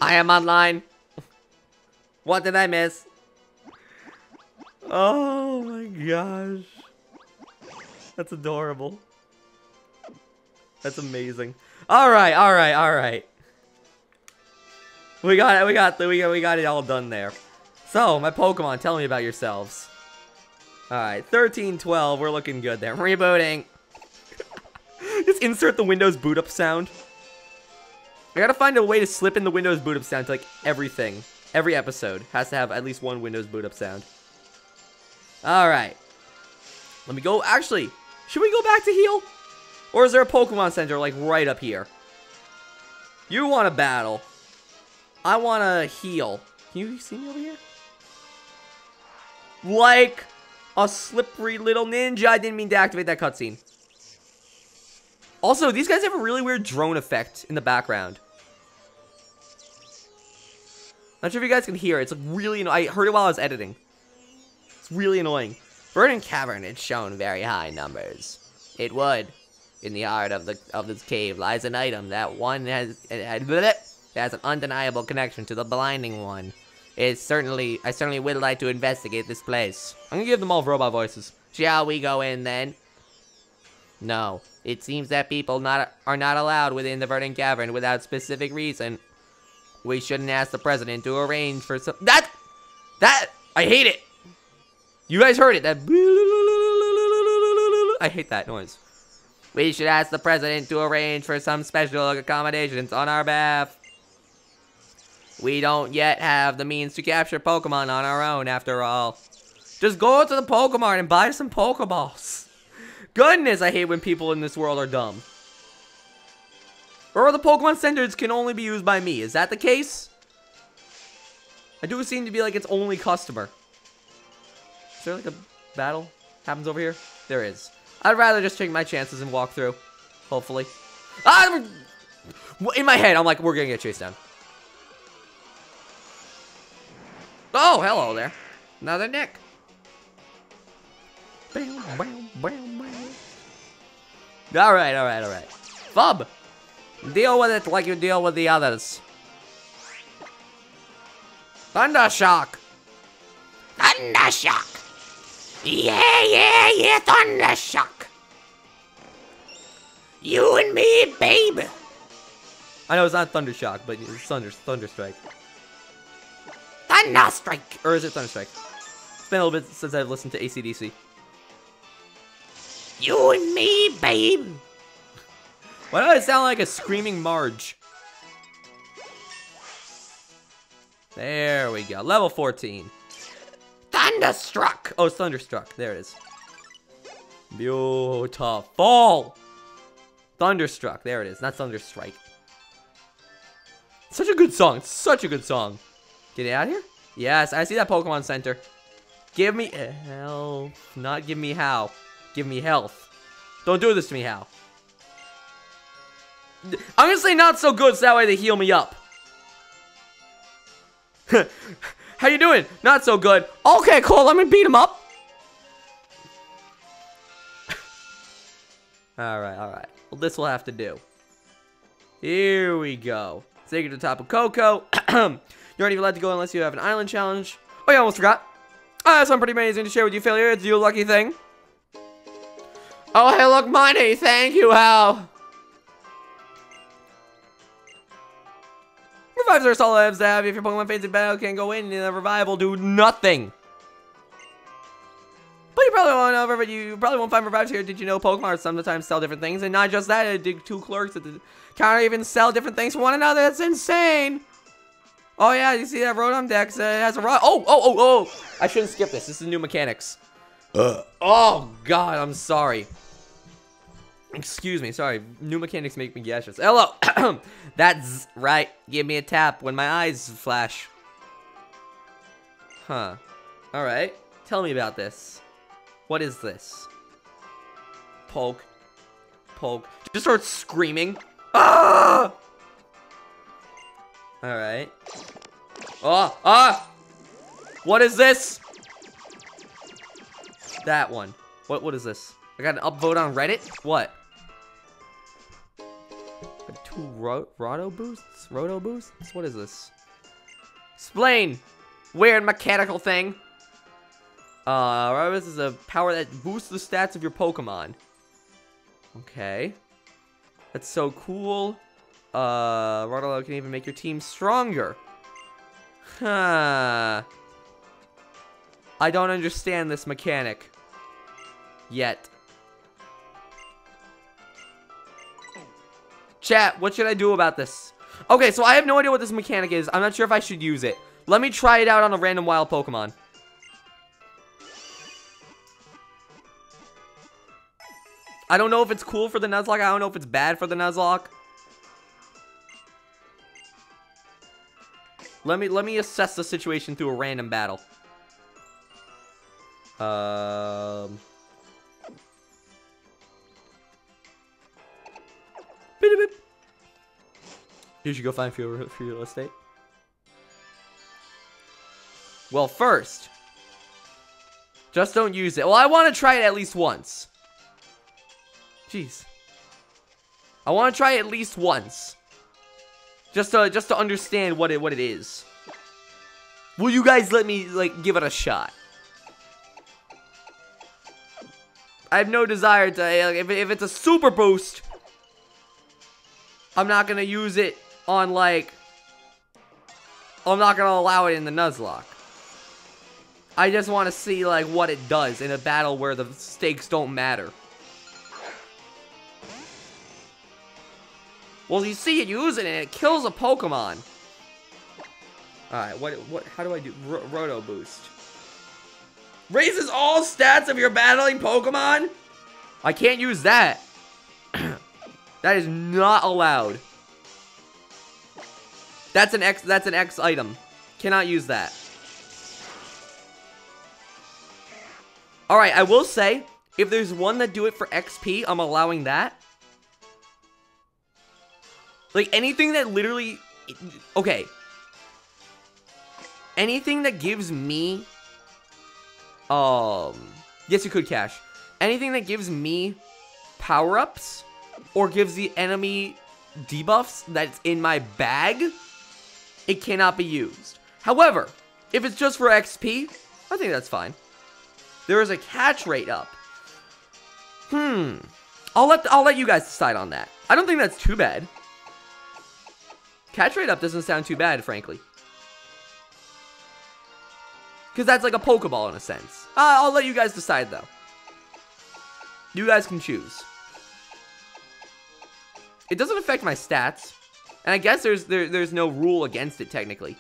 I am online. What did I miss? Oh my gosh. That's adorable. That's amazing. All right, all right, all right. We got it. We got the, we got we got it all done there. So, my Pokemon, tell me about yourselves. All right, 13, 12. We're looking good there. Rebooting. Just insert the Windows boot up sound. I gotta find a way to slip in the Windows boot up sound to like everything. Every episode has to have at least one Windows boot up sound. Alright. Let me go. Actually, should we go back to heal? Or is there a Pokemon Center like right up here? You want to battle. I want to heal. Can you see me over here? Like a slippery little ninja. I didn't mean to activate that cutscene. Also, these guys have a really weird drone effect in the background. Not sure if you guys can hear it. It's like really. I heard it while I was editing. It's really annoying. Verdant Cavern had shown very high numbers. It would. In the heart of the of this cave lies an item that one has has an undeniable connection to the blinding one. It certainly I certainly would like to investigate this place. I'm gonna give them all robot voices. Shall we go in then? No. It seems that people not are not allowed within the Verdant Cavern without specific reason. We shouldn't ask the president to arrange for some- That! That! I hate it! You guys heard it, that- I hate that noise. We should ask the president to arrange for some special accommodations on our behalf. We don't yet have the means to capture Pokemon on our own, after all. Just go to the Pokemon and buy some Pokeballs. Goodness, I hate when people in this world are dumb. Or the Pokemon centers can only be used by me. Is that the case? I do seem to be like its only customer. Is there like a battle happens over here? There is. I'd rather just take my chances and walk through. Hopefully. Ah! In my head, I'm like, we're gonna get chased down. Oh, hello there. Another Nick. Alright, alright, alright. Fub! Deal with it like you deal with the others. Thundershock! Thundershock! Yeah, yeah, yeah, Thundershock! You and me, babe! I know it's not Thundershock, but it's Thunder Thunderstrike. Thunderstrike! Or is it Thunderstrike? It's been a little bit since I've listened to ACDC. You and me, babe! Why does it sound like a screaming Marge? There we go. Level 14. Thunderstruck! Oh, it's Thunderstruck. There it is. Beautiful! Thunderstruck. There it is. Not Thunderstrike. Such a good song. Such a good song. Get it out of here? Yes, I see that Pokemon Center. Give me eh, health. Not give me how. Give me health. Don't do this to me, Hal. I'm gonna say not so good so that way they heal me up. How you doing? Not so good. Okay, cool. Let me beat him up. alright, alright. Well, this will have to do. Here we go. Take it to the top of Coco. you aren't even allowed to go unless you have an island challenge. Oh, yeah, almost forgot. Ah, I have something pretty amazing to share with you, failure. It's you lucky thing. Oh, hey, look, money. Thank you, Hal. Revives are solid lives to have. If your Pokemon fades in battle, can't go in, and the revive will do nothing. But you probably won't know, but you probably won't find revives here. Did you know Pokemon sometimes sell different things? And not just that, I dig two clerks at the counter even sell different things for one another. That's insane. Oh yeah, you see that Rotom Dex? Uh, it has a rod. Oh, oh, oh, oh! I shouldn't skip this. This is new mechanics. Uh. Oh God, I'm sorry. Excuse me, sorry. New mechanics make me gaseous. Hello! That's right. Give me a tap when my eyes flash. Huh. Alright. Tell me about this. What is this? Poke. Poke. Just start screaming. Ah! Alright. Oh! Ah! What is this? That one. What? What is this? I got an upvote on Reddit? What? Two ro roto boosts? Roto boosts? What is this? Explain! Weird mechanical thing. Uh, Rotos is a power that boosts the stats of your Pokemon. Okay. That's so cool. Uh, Roto can even make your team stronger. Huh. I don't understand this mechanic. Yet. Chat, what should I do about this? Okay, so I have no idea what this mechanic is. I'm not sure if I should use it. Let me try it out on a random wild Pokemon. I don't know if it's cool for the Nuzlocke. I don't know if it's bad for the Nuzlocke. Let me let me assess the situation through a random battle. Um. You should go find fuel for real estate. Well, first, just don't use it. Well, I want to try it at least once. Jeez. I want to try it at least once. Just to just to understand what it what it is. Will you guys let me like give it a shot? I have no desire to like, if, if it's a super boost I'm not gonna use it on like I'm not gonna allow it in the Nuzlocke. I just want to see like what it does in a battle where the stakes don't matter. Well, you see it using it, and it kills a Pokemon. Alright, what, what, how do I do? R Roto Boost. Raises all stats of your battling Pokemon? I can't use that. that is not allowed. That's an X, that's an X item. Cannot use that. Alright, I will say, if there's one that do it for XP, I'm allowing that. Like, anything that literally... Okay. Anything that gives me... Um... Yes, you could, Cash. Anything that gives me power-ups or gives the enemy debuffs that's in my bag, it cannot be used. However, if it's just for XP, I think that's fine. There is a catch rate up. Hmm. I'll let I'll let you guys decide on that. I don't think that's too bad. Catch rate up doesn't sound too bad, frankly. Because that's like a Pokeball in a sense. Uh, I'll let you guys decide, though. You guys can choose. It doesn't affect my stats. And I guess there's there, there's no rule against it, technically.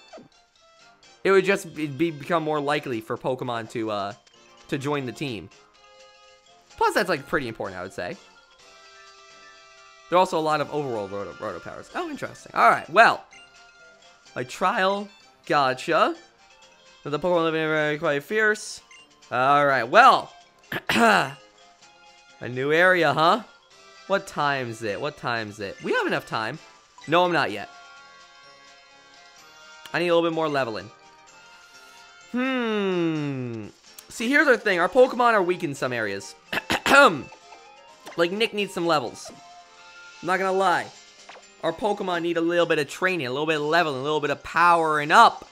It would just be, become more likely for Pokemon to, uh, to join the team. Plus, that's, like, pretty important, I would say. There are also a lot of overworld roto, roto powers. Oh, interesting. Alright, well. My trial. Gotcha. The Pokemon living very quite fierce. Alright, well. a new area, huh? What time's it? What time's it? We have enough time. No, I'm not yet. I need a little bit more leveling. Hmm. See, here's our thing. Our Pokemon are weak in some areas. like, Nick needs some levels. I'm not gonna lie. Our Pokemon need a little bit of training, a little bit of leveling, a little bit of powering up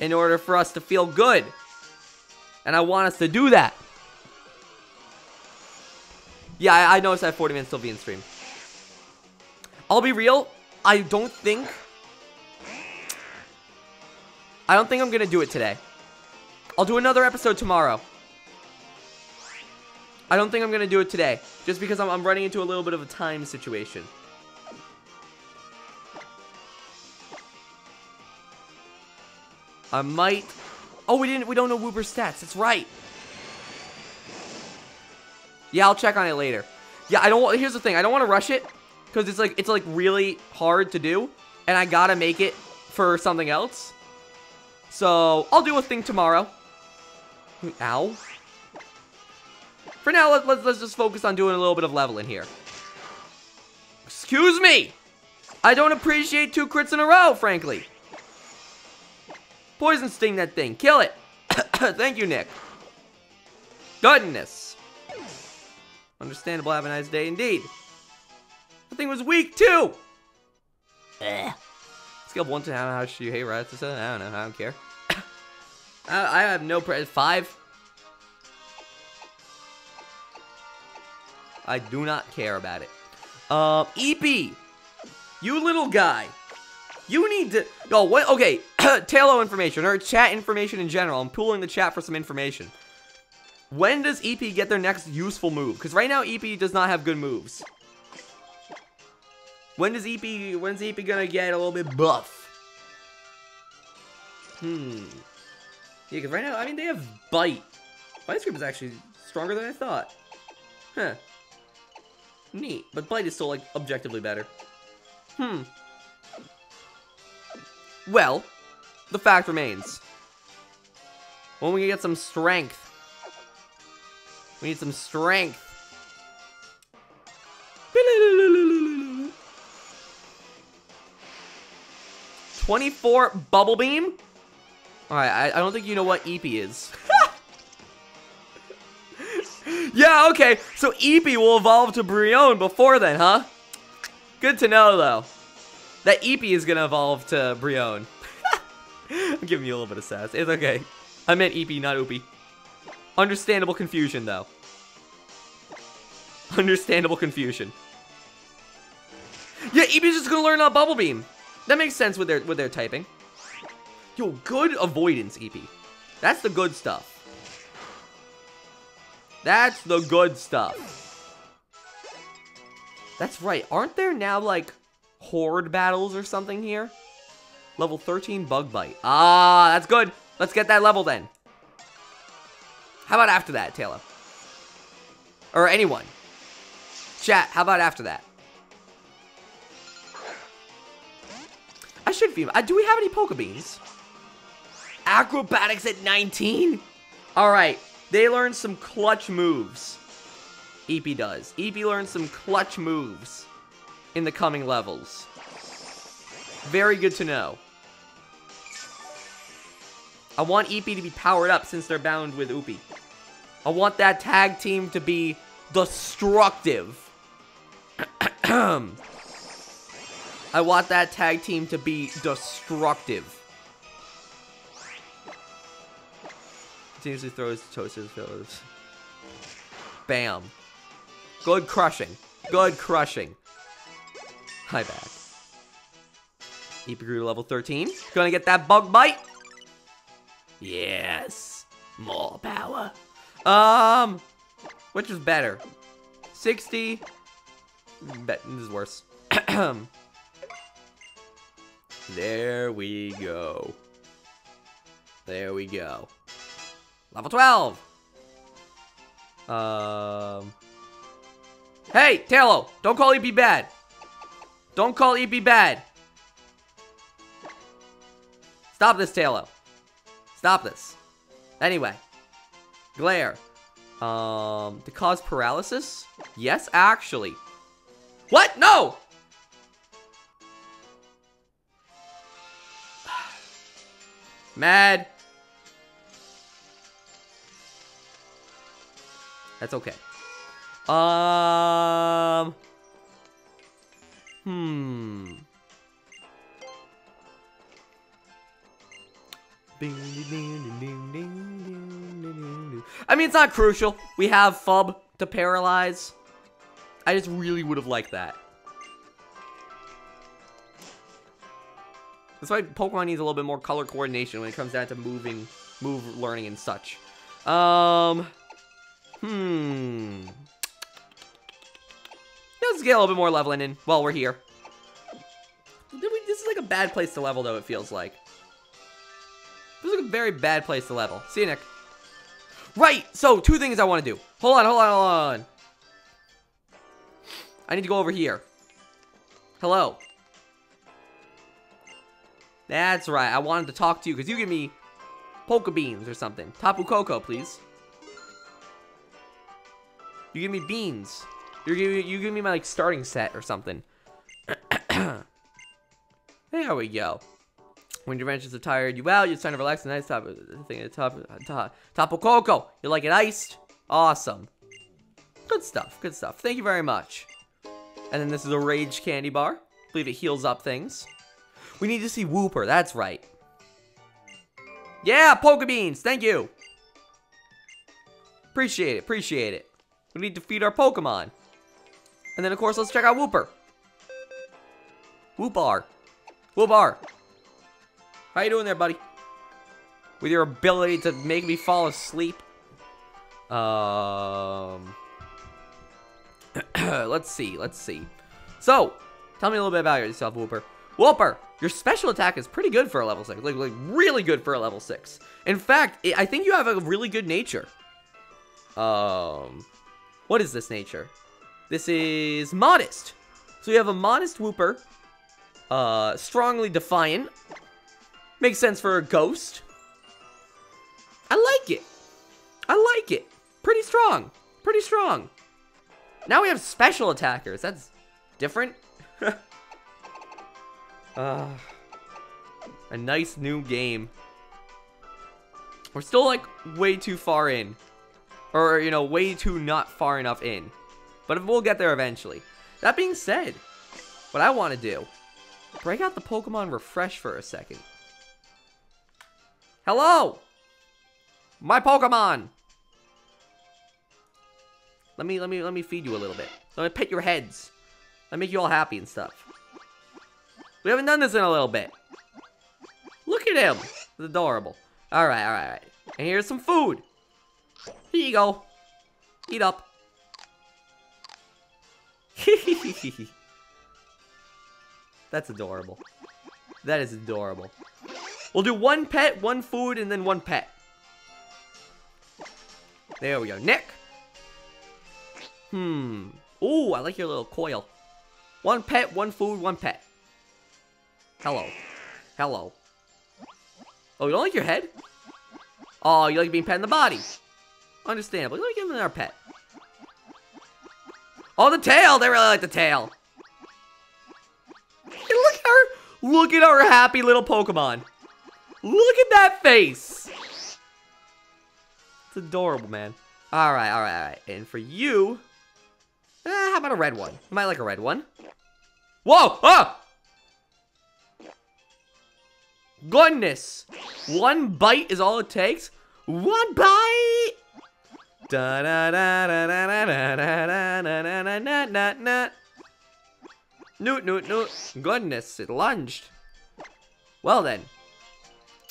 in order for us to feel good. And I want us to do that. Yeah, I, noticed I noticed that 40 minutes still being streamed. I'll be real. I don't think... I don't think I'm going to do it today. I'll do another episode tomorrow. I don't think I'm going to do it today. Just because I'm, I'm running into a little bit of a time situation. I might... Oh, we didn't. We don't know Wooper's stats. That's right. Yeah, I'll check on it later. Yeah, I don't. Here's the thing. I don't want to rush it because it's like it's like really hard to do, and I gotta make it for something else. So I'll do a thing tomorrow. Ow. For now, let, let's let's just focus on doing a little bit of leveling here. Excuse me. I don't appreciate two crits in a row, frankly. Poison sting that thing. Kill it. Thank you, Nick. Goodness. Understandable. Have a nice day indeed. The thing was weak, too. Ugh. Scale 1 to how much you hate rats. I don't know. I don't care. I, I, have no pre- Five? I do not care about it. Um, EP. You little guy. You need to... Oh, what? Okay. Talo information, or chat information in general. I'm pooling the chat for some information. When does EP get their next useful move? Because right now, EP does not have good moves. When does EP... When's EP gonna get a little bit buff? Hmm. Yeah, because right now, I mean, they have Bite. Bite Scream is actually stronger than I thought. Huh. Neat. But Bite is still, like, objectively better. Hmm. Well, the fact remains. When we get some strength. We need some strength. Twenty-four bubble beam. All right, I, I don't think you know what EP is. yeah, okay. So EP will evolve to Brionne before then, huh? Good to know, though. That EP is gonna evolve to Brionne. I'm giving you a little bit of sass. It's okay. I meant EP, not Oopie. Understandable confusion, though. Understandable confusion. Yeah, Eevee's just gonna learn a Bubble Beam. That makes sense with their with their typing. Yo, good avoidance, EP. That's the good stuff. That's the good stuff. That's right. Aren't there now, like, horde battles or something here. Level 13 bug bite. Ah, that's good. Let's get that level then. How about after that, Taylor? Or anyone? Chat, how about after that? I should be. Uh, do we have any Pokebeans? Acrobatics at 19? Alright, they learn some clutch moves. Eepee does. Eepee learns some clutch moves in the coming levels. Very good to know. I want Eepee to be powered up since they're bound with Oopie. I want that tag team to be destructive. I want that tag team to be destructive. Continuously throws toasters throws. Bam. Good crushing. Good crushing. Hi back. Eepee grew to level 13. Gonna get that bug bite. Yes. More power. Um, which is better? 60. Bet this is worse. there we go. There we go. Level 12. Um. Hey, Talo, don't call Eepee bad. Don't call Eepee bad. Stop this, Talo. Stop this. Anyway. Glare. Um, to cause paralysis? Yes, actually. What? No! Mad. That's okay. Um. Hmm. I mean, it's not crucial. We have Fub to paralyze. I just really would have liked that. That's why Pokemon needs a little bit more color coordination when it comes down to moving, move learning and such. Um, hmm. Let's get a little bit more leveling in while we're here. This is like a bad place to level, though, it feels like. This is like a very bad place to level. See you, Nick. Right, so two things I want to do. Hold on, hold on, hold on. I need to go over here. Hello. That's right, I wanted to talk to you because you give me Poke Beans or something. Tapu Koko, please. You give me beans. You give me, you give me my like starting set or something. there we go. When your adventures are tired you out, You're trying to relax. The nice top uh, thing at the top, top, Tapu Koko. You like it iced? Awesome. Good stuff. Good stuff. Thank you very much. And then this is a Rage Candy Bar. I believe it heals up things. We need to see Wooper. That's right. Yeah, Pokebeans. Thank you. Appreciate it. Appreciate it. We need to feed our Pokemon. And then, of course, let's check out Wooper. Woopar. Woopar. How you doing there, buddy? With your ability to make me fall asleep. Um, let's see, let's see. So, tell me a little bit about yourself, Wooper. Wooper, your special attack is pretty good for a level 6. Like, like really good for a level 6. In fact, it, I think you have a really good nature. Um, what is this nature? This is modest. So you have a modest Whooper. Uh, strongly defiant. Makes sense for a ghost. I like it. I like it. Pretty strong. Pretty strong. Now we have special attackers. That's different. uh, a nice new game. We're still like way too far in. Or, you know, way too not far enough in. But we'll get there eventually. That being said, what I want to do, break out the Pokemon Refresh for a second. Hello! My Pokemon! Let me, let me, let me feed you a little bit. Let me pet your heads. Let me make you all happy and stuff. We haven't done this in a little bit. Look at him. It's adorable. Alright, alright, alright. And here's some food. Here you go. Eat up. That's adorable. That is adorable. We'll do one pet, one food, and then one pet. There we go. Nick. Hmm. Ooh, I like your little coil. One pet, one food, one pet. Hello. Hello. Oh, you don't like your head? Oh, you like being pet in the body. Understandable. Let me give him our pet. Oh, the tail! They really like the tail. Look at our, look at our happy little Pokemon. Look at that face. It's adorable, man. All right, all right, all right. And for you, eh, how about a red one? You might like a red one. Whoa! Ah! Goodness! One bite is all it takes. One bite. Da da da da da da da da da da da da da da. Noot noot noot. Goodness, it lunged. Well then.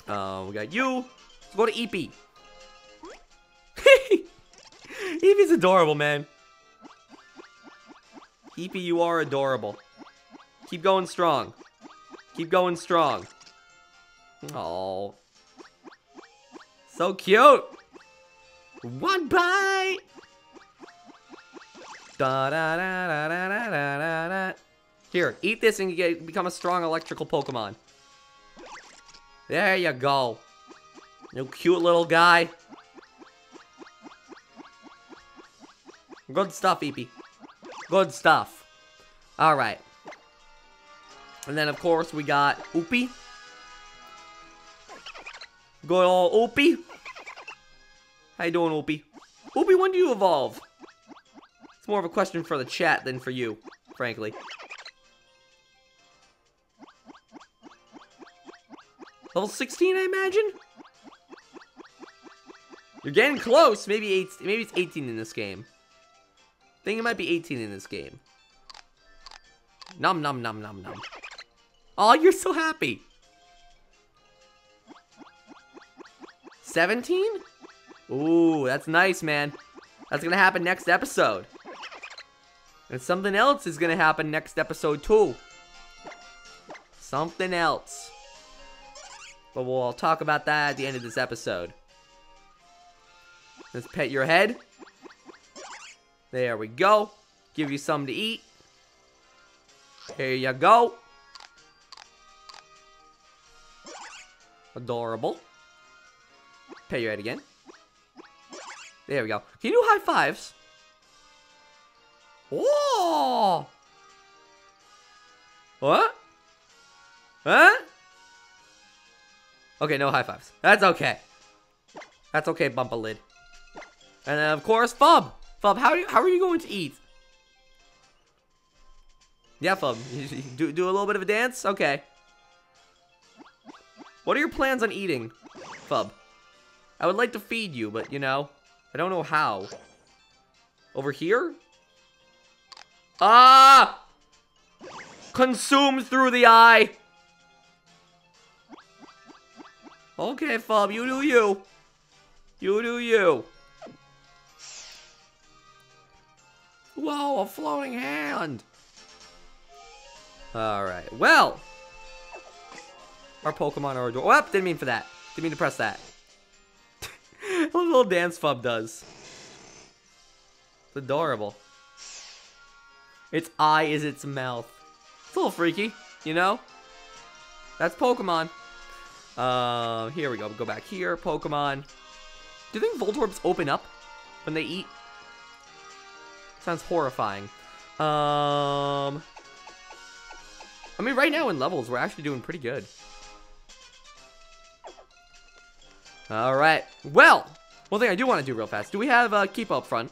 Uh, we got you. Let's go to Eepee. Eepee's adorable, man. Eepee, you are adorable. Keep going strong. Keep going strong. Oh. So cute. One bite. Da da da da da da da da. Here, eat this and you get become a strong electrical Pokemon. There you go. You cute little guy. Good stuff, Eepee. Good stuff. Alright. And then, of course, we got Oopie. Good old Oopie. How you doing, Oopie? Oopie, when do you evolve? It's more of a question for the chat than for you, frankly. Level 16, I imagine? You're getting close. Maybe eight. Maybe it's 18 in this game. I think it might be 18 in this game. Num num num num num. Oh, you're so happy. 17? Ooh, that's nice, man. That's gonna happen next episode. And something else is gonna happen next episode too. Something else. But we'll talk about that at the end of this episode. Let's pet your head. There we go. Give you something to eat. Here you go. Adorable. Pet your head again. There we go. Can you do high fives? Oh! What? Huh? Okay, no high fives. That's okay. That's okay, bump a lid. And then, of course, Fub. Fub, how are you, how are you going to eat? Yeah, Fub. do, do a little bit of a dance? Okay. What are your plans on eating, Fub? I would like to feed you, but, you know, I don't know how. Over here? Ah! Consumed through the eye! Okay, Fub, you do you. You do you. Whoa, a floating hand. Alright, well. Our Pokemon are adorable. Oh, didn't mean for that. Didn't mean to press that. A little dance Fub does. It's adorable. Its eye is its mouth. It's a little freaky, you know? That's Pokemon. Uh, here we go. We'll go back here. Pokemon. Do you think Voltorbs open up when they eat? Sounds horrifying. Um, I mean, right now in levels, we're actually doing pretty good. All right. Well, one thing I do want to do real fast. Do we have uh, Keep up front?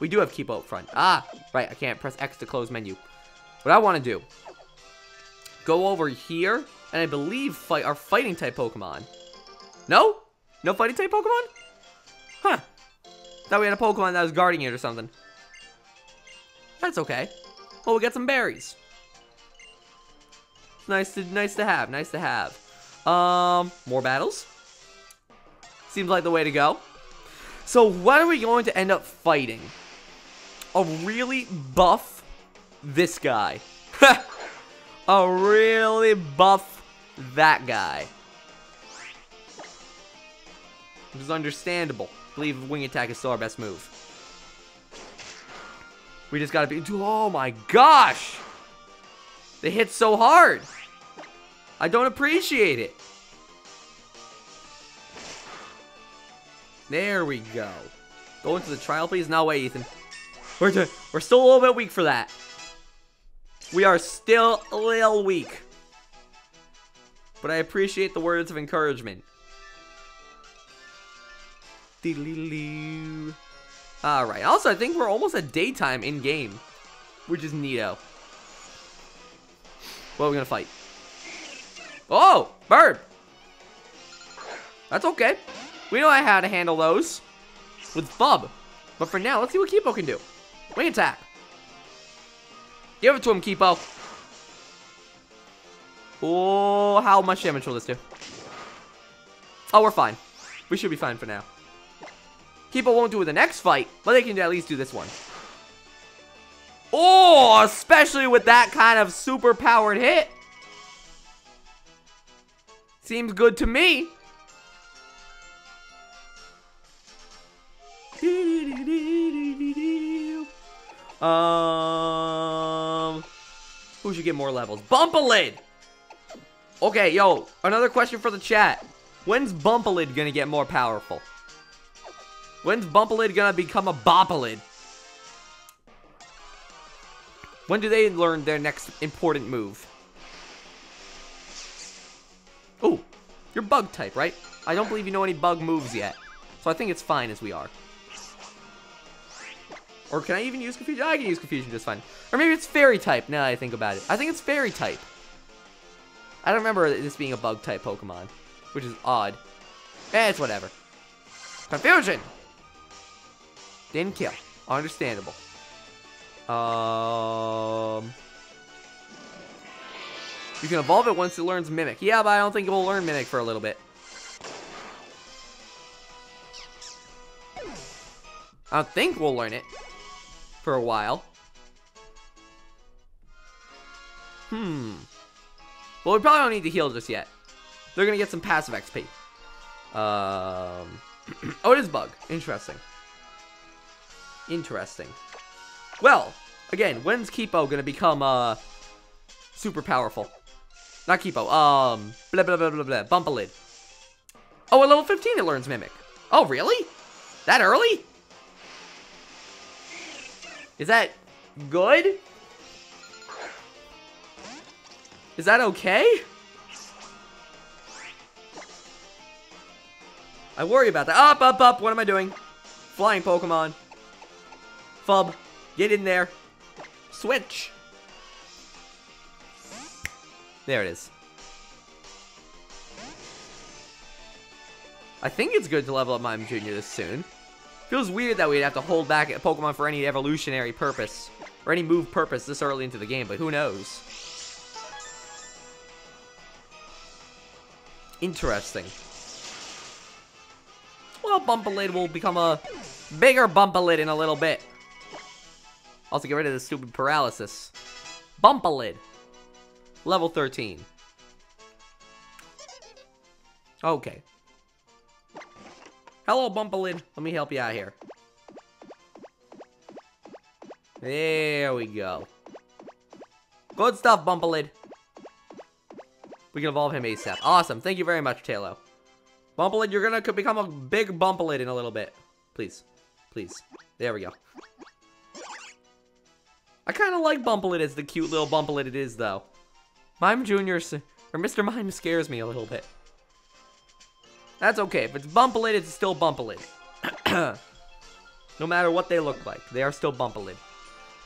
We do have Keep up front. Ah, right. I can't press X to close menu. What I want to do, go over here and I believe fight our fighting type Pokemon. No? No fighting type Pokemon? Huh. Thought we had a Pokemon that was guarding it or something. That's okay. Well, we got some berries. Nice to nice to have. Nice to have. Um, more battles. Seems like the way to go. So what are we going to end up fighting? A really buff this guy. a really buff that guy. Which is understandable. I believe wing attack is still our best move. We just gotta be. Oh my gosh! They hit so hard. I don't appreciate it. There we go. Go into the trial, please. No way, Ethan. We're, we're still a little bit weak for that. We are still a little weak. But I appreciate the words of encouragement. Alright, also I think we're almost at daytime in-game. Which is neato. What are we gonna fight? Oh! Bird! That's okay. We know how to handle those. With Fub. But for now, let's see what Kipo can do. Wing attack. Give it to him, Kipo. Oh, how much damage will this do? Oh, we're fine. We should be fine for now. Kipo won't do it the next fight, but they can at least do this one. Oh, especially with that kind of super powered hit. Seems good to me. Um, who should get more levels? Bumpalid! Okay, yo, another question for the chat. When's Bumpalid gonna get more powerful? When's Bumpalid gonna become a Boppalid? When do they learn their next important move? Oh, you're bug type, right? I don't believe you know any bug moves yet. So I think it's fine as we are. Or can I even use Confusion? I can use Confusion just fine. Or maybe it's Fairy type, now I think about it. I think it's Fairy type. I don't remember this being a bug type Pokemon, which is odd. Eh, it's whatever. Confusion! Didn't kill. Understandable. Um... You can evolve it once it learns Mimic. Yeah, but I don't think it will learn Mimic for a little bit. I don't think we'll learn it for a while. Hmm. Well, we probably don't need to heal just yet. They're gonna get some passive XP. Um. oh, it is bug. Interesting. Interesting. Well, again, when's Kipo gonna become uh super powerful? Not Kipo. Um. Blah blah blah blah blah. Bumpalid. Oh, at level 15 it learns Mimic. Oh, really? That early? Is that good? Is that okay? I worry about that. Up, up, up. What am I doing? Flying Pokemon. Fub. Get in there. Switch. There it is. I think it's good to level up Mime Jr. this soon. Feels weird that we'd have to hold back a Pokemon for any evolutionary purpose. Or any move purpose this early into the game, but who knows. Interesting. Well, Bumpalid will become a bigger Bumpalid in a little bit. Also, get rid of this stupid paralysis. Bumpalid. Level 13. Okay. Hello, Bumpalid. Let me help you out here. There we go. Good stuff, Bumpalid. We can evolve him ASAP. Awesome. Thank you very much, Talo. Bumpalid, you're gonna become a big Bumpalid in a little bit. Please. Please. There we go. I kind of like Bumpalid as the cute little Bumpalid it is, though. Mime Jr. or Mr. Mime scares me a little bit. That's okay. If it's Bumpalid, it's still Bumpalid. no matter what they look like, they are still Bumpalid.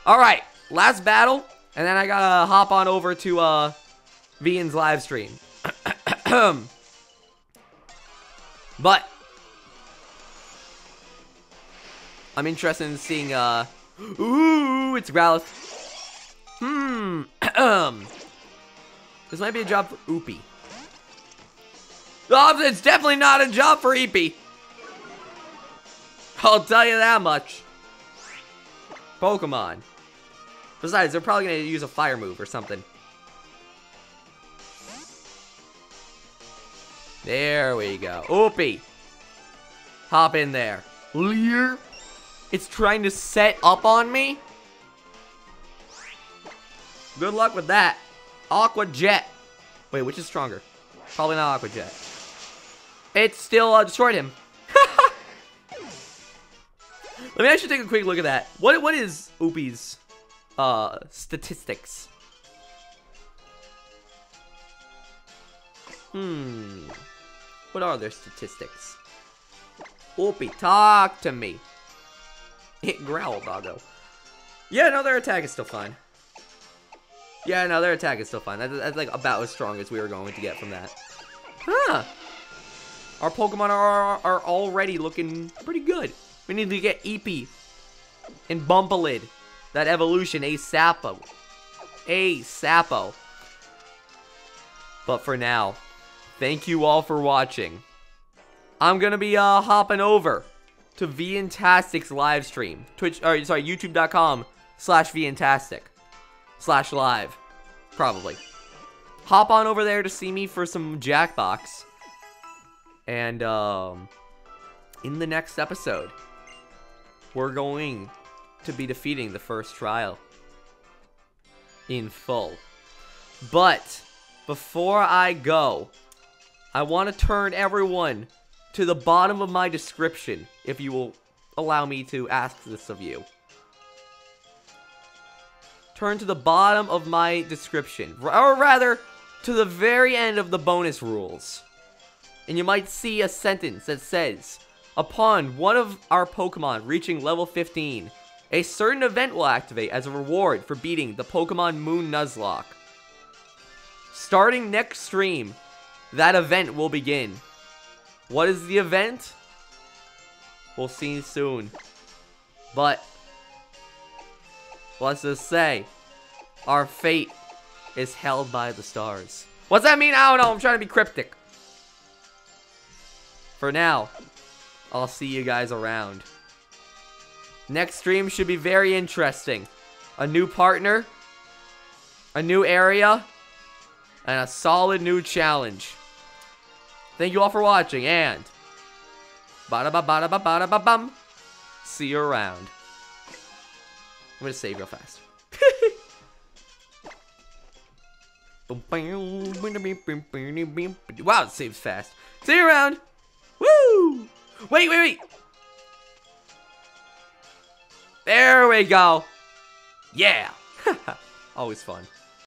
All right, last battle, and then I gotta hop on over to uh, Vian's live stream. but I'm interested in seeing. Uh, ooh, it's Growlithe. Hmm. this might be a job for Oopie. It's definitely not a job for Eepy. I'll tell you that much. Pokemon. Besides, they're probably going to use a fire move or something. There we go. Oopie. Hop in there. Leer. It's trying to set up on me? Good luck with that. Aqua Jet. Wait, which is stronger? Probably not Aqua Jet. It still uh, destroyed him. Let me actually take a quick look at that. What What is Oopie's uh, statistics? Hmm. What are their statistics? Oopie, talk to me. It growled, doggo. Yeah, no, their attack is still fine. Yeah, no, their attack is still fine. That's, that's like about as strong as we were going to get from that. Huh. Our Pokemon are, are already looking pretty good. We need to get Eepee and Bumpalid. That evolution, a Sapo. A Sapo. But for now, thank you all for watching. I'm gonna be uh, hopping over to Vntastic's live stream. Twitch, or sorry, YouTube.com slash Vntastic slash live, probably. Hop on over there to see me for some Jackbox. And um, in the next episode, we're going to be defeating the first trial in full. But before I go, I want to turn everyone to the bottom of my description, if you will allow me to ask this of you. Turn to the bottom of my description, or rather, to the very end of the bonus rules. And you might see a sentence that says, Upon one of our Pokemon reaching level 15, a certain event will activate as a reward for beating the Pokemon Moon Nuzlocke. Starting next stream, that event will begin. What is the event? We'll see soon. But, let's just say, our fate is held by the stars. What's that mean? I don't know. I'm trying to be cryptic. For now, I'll see you guys around. Next stream should be very interesting. A new partner, a new area, and a solid new challenge. Thank you all for watching, and bada ba bada ba bada ba bum. See you around. I'm gonna save real fast. wow, it saves fast. See you around. Woo! Wait, wait, wait. There we go. Yeah. Always fun.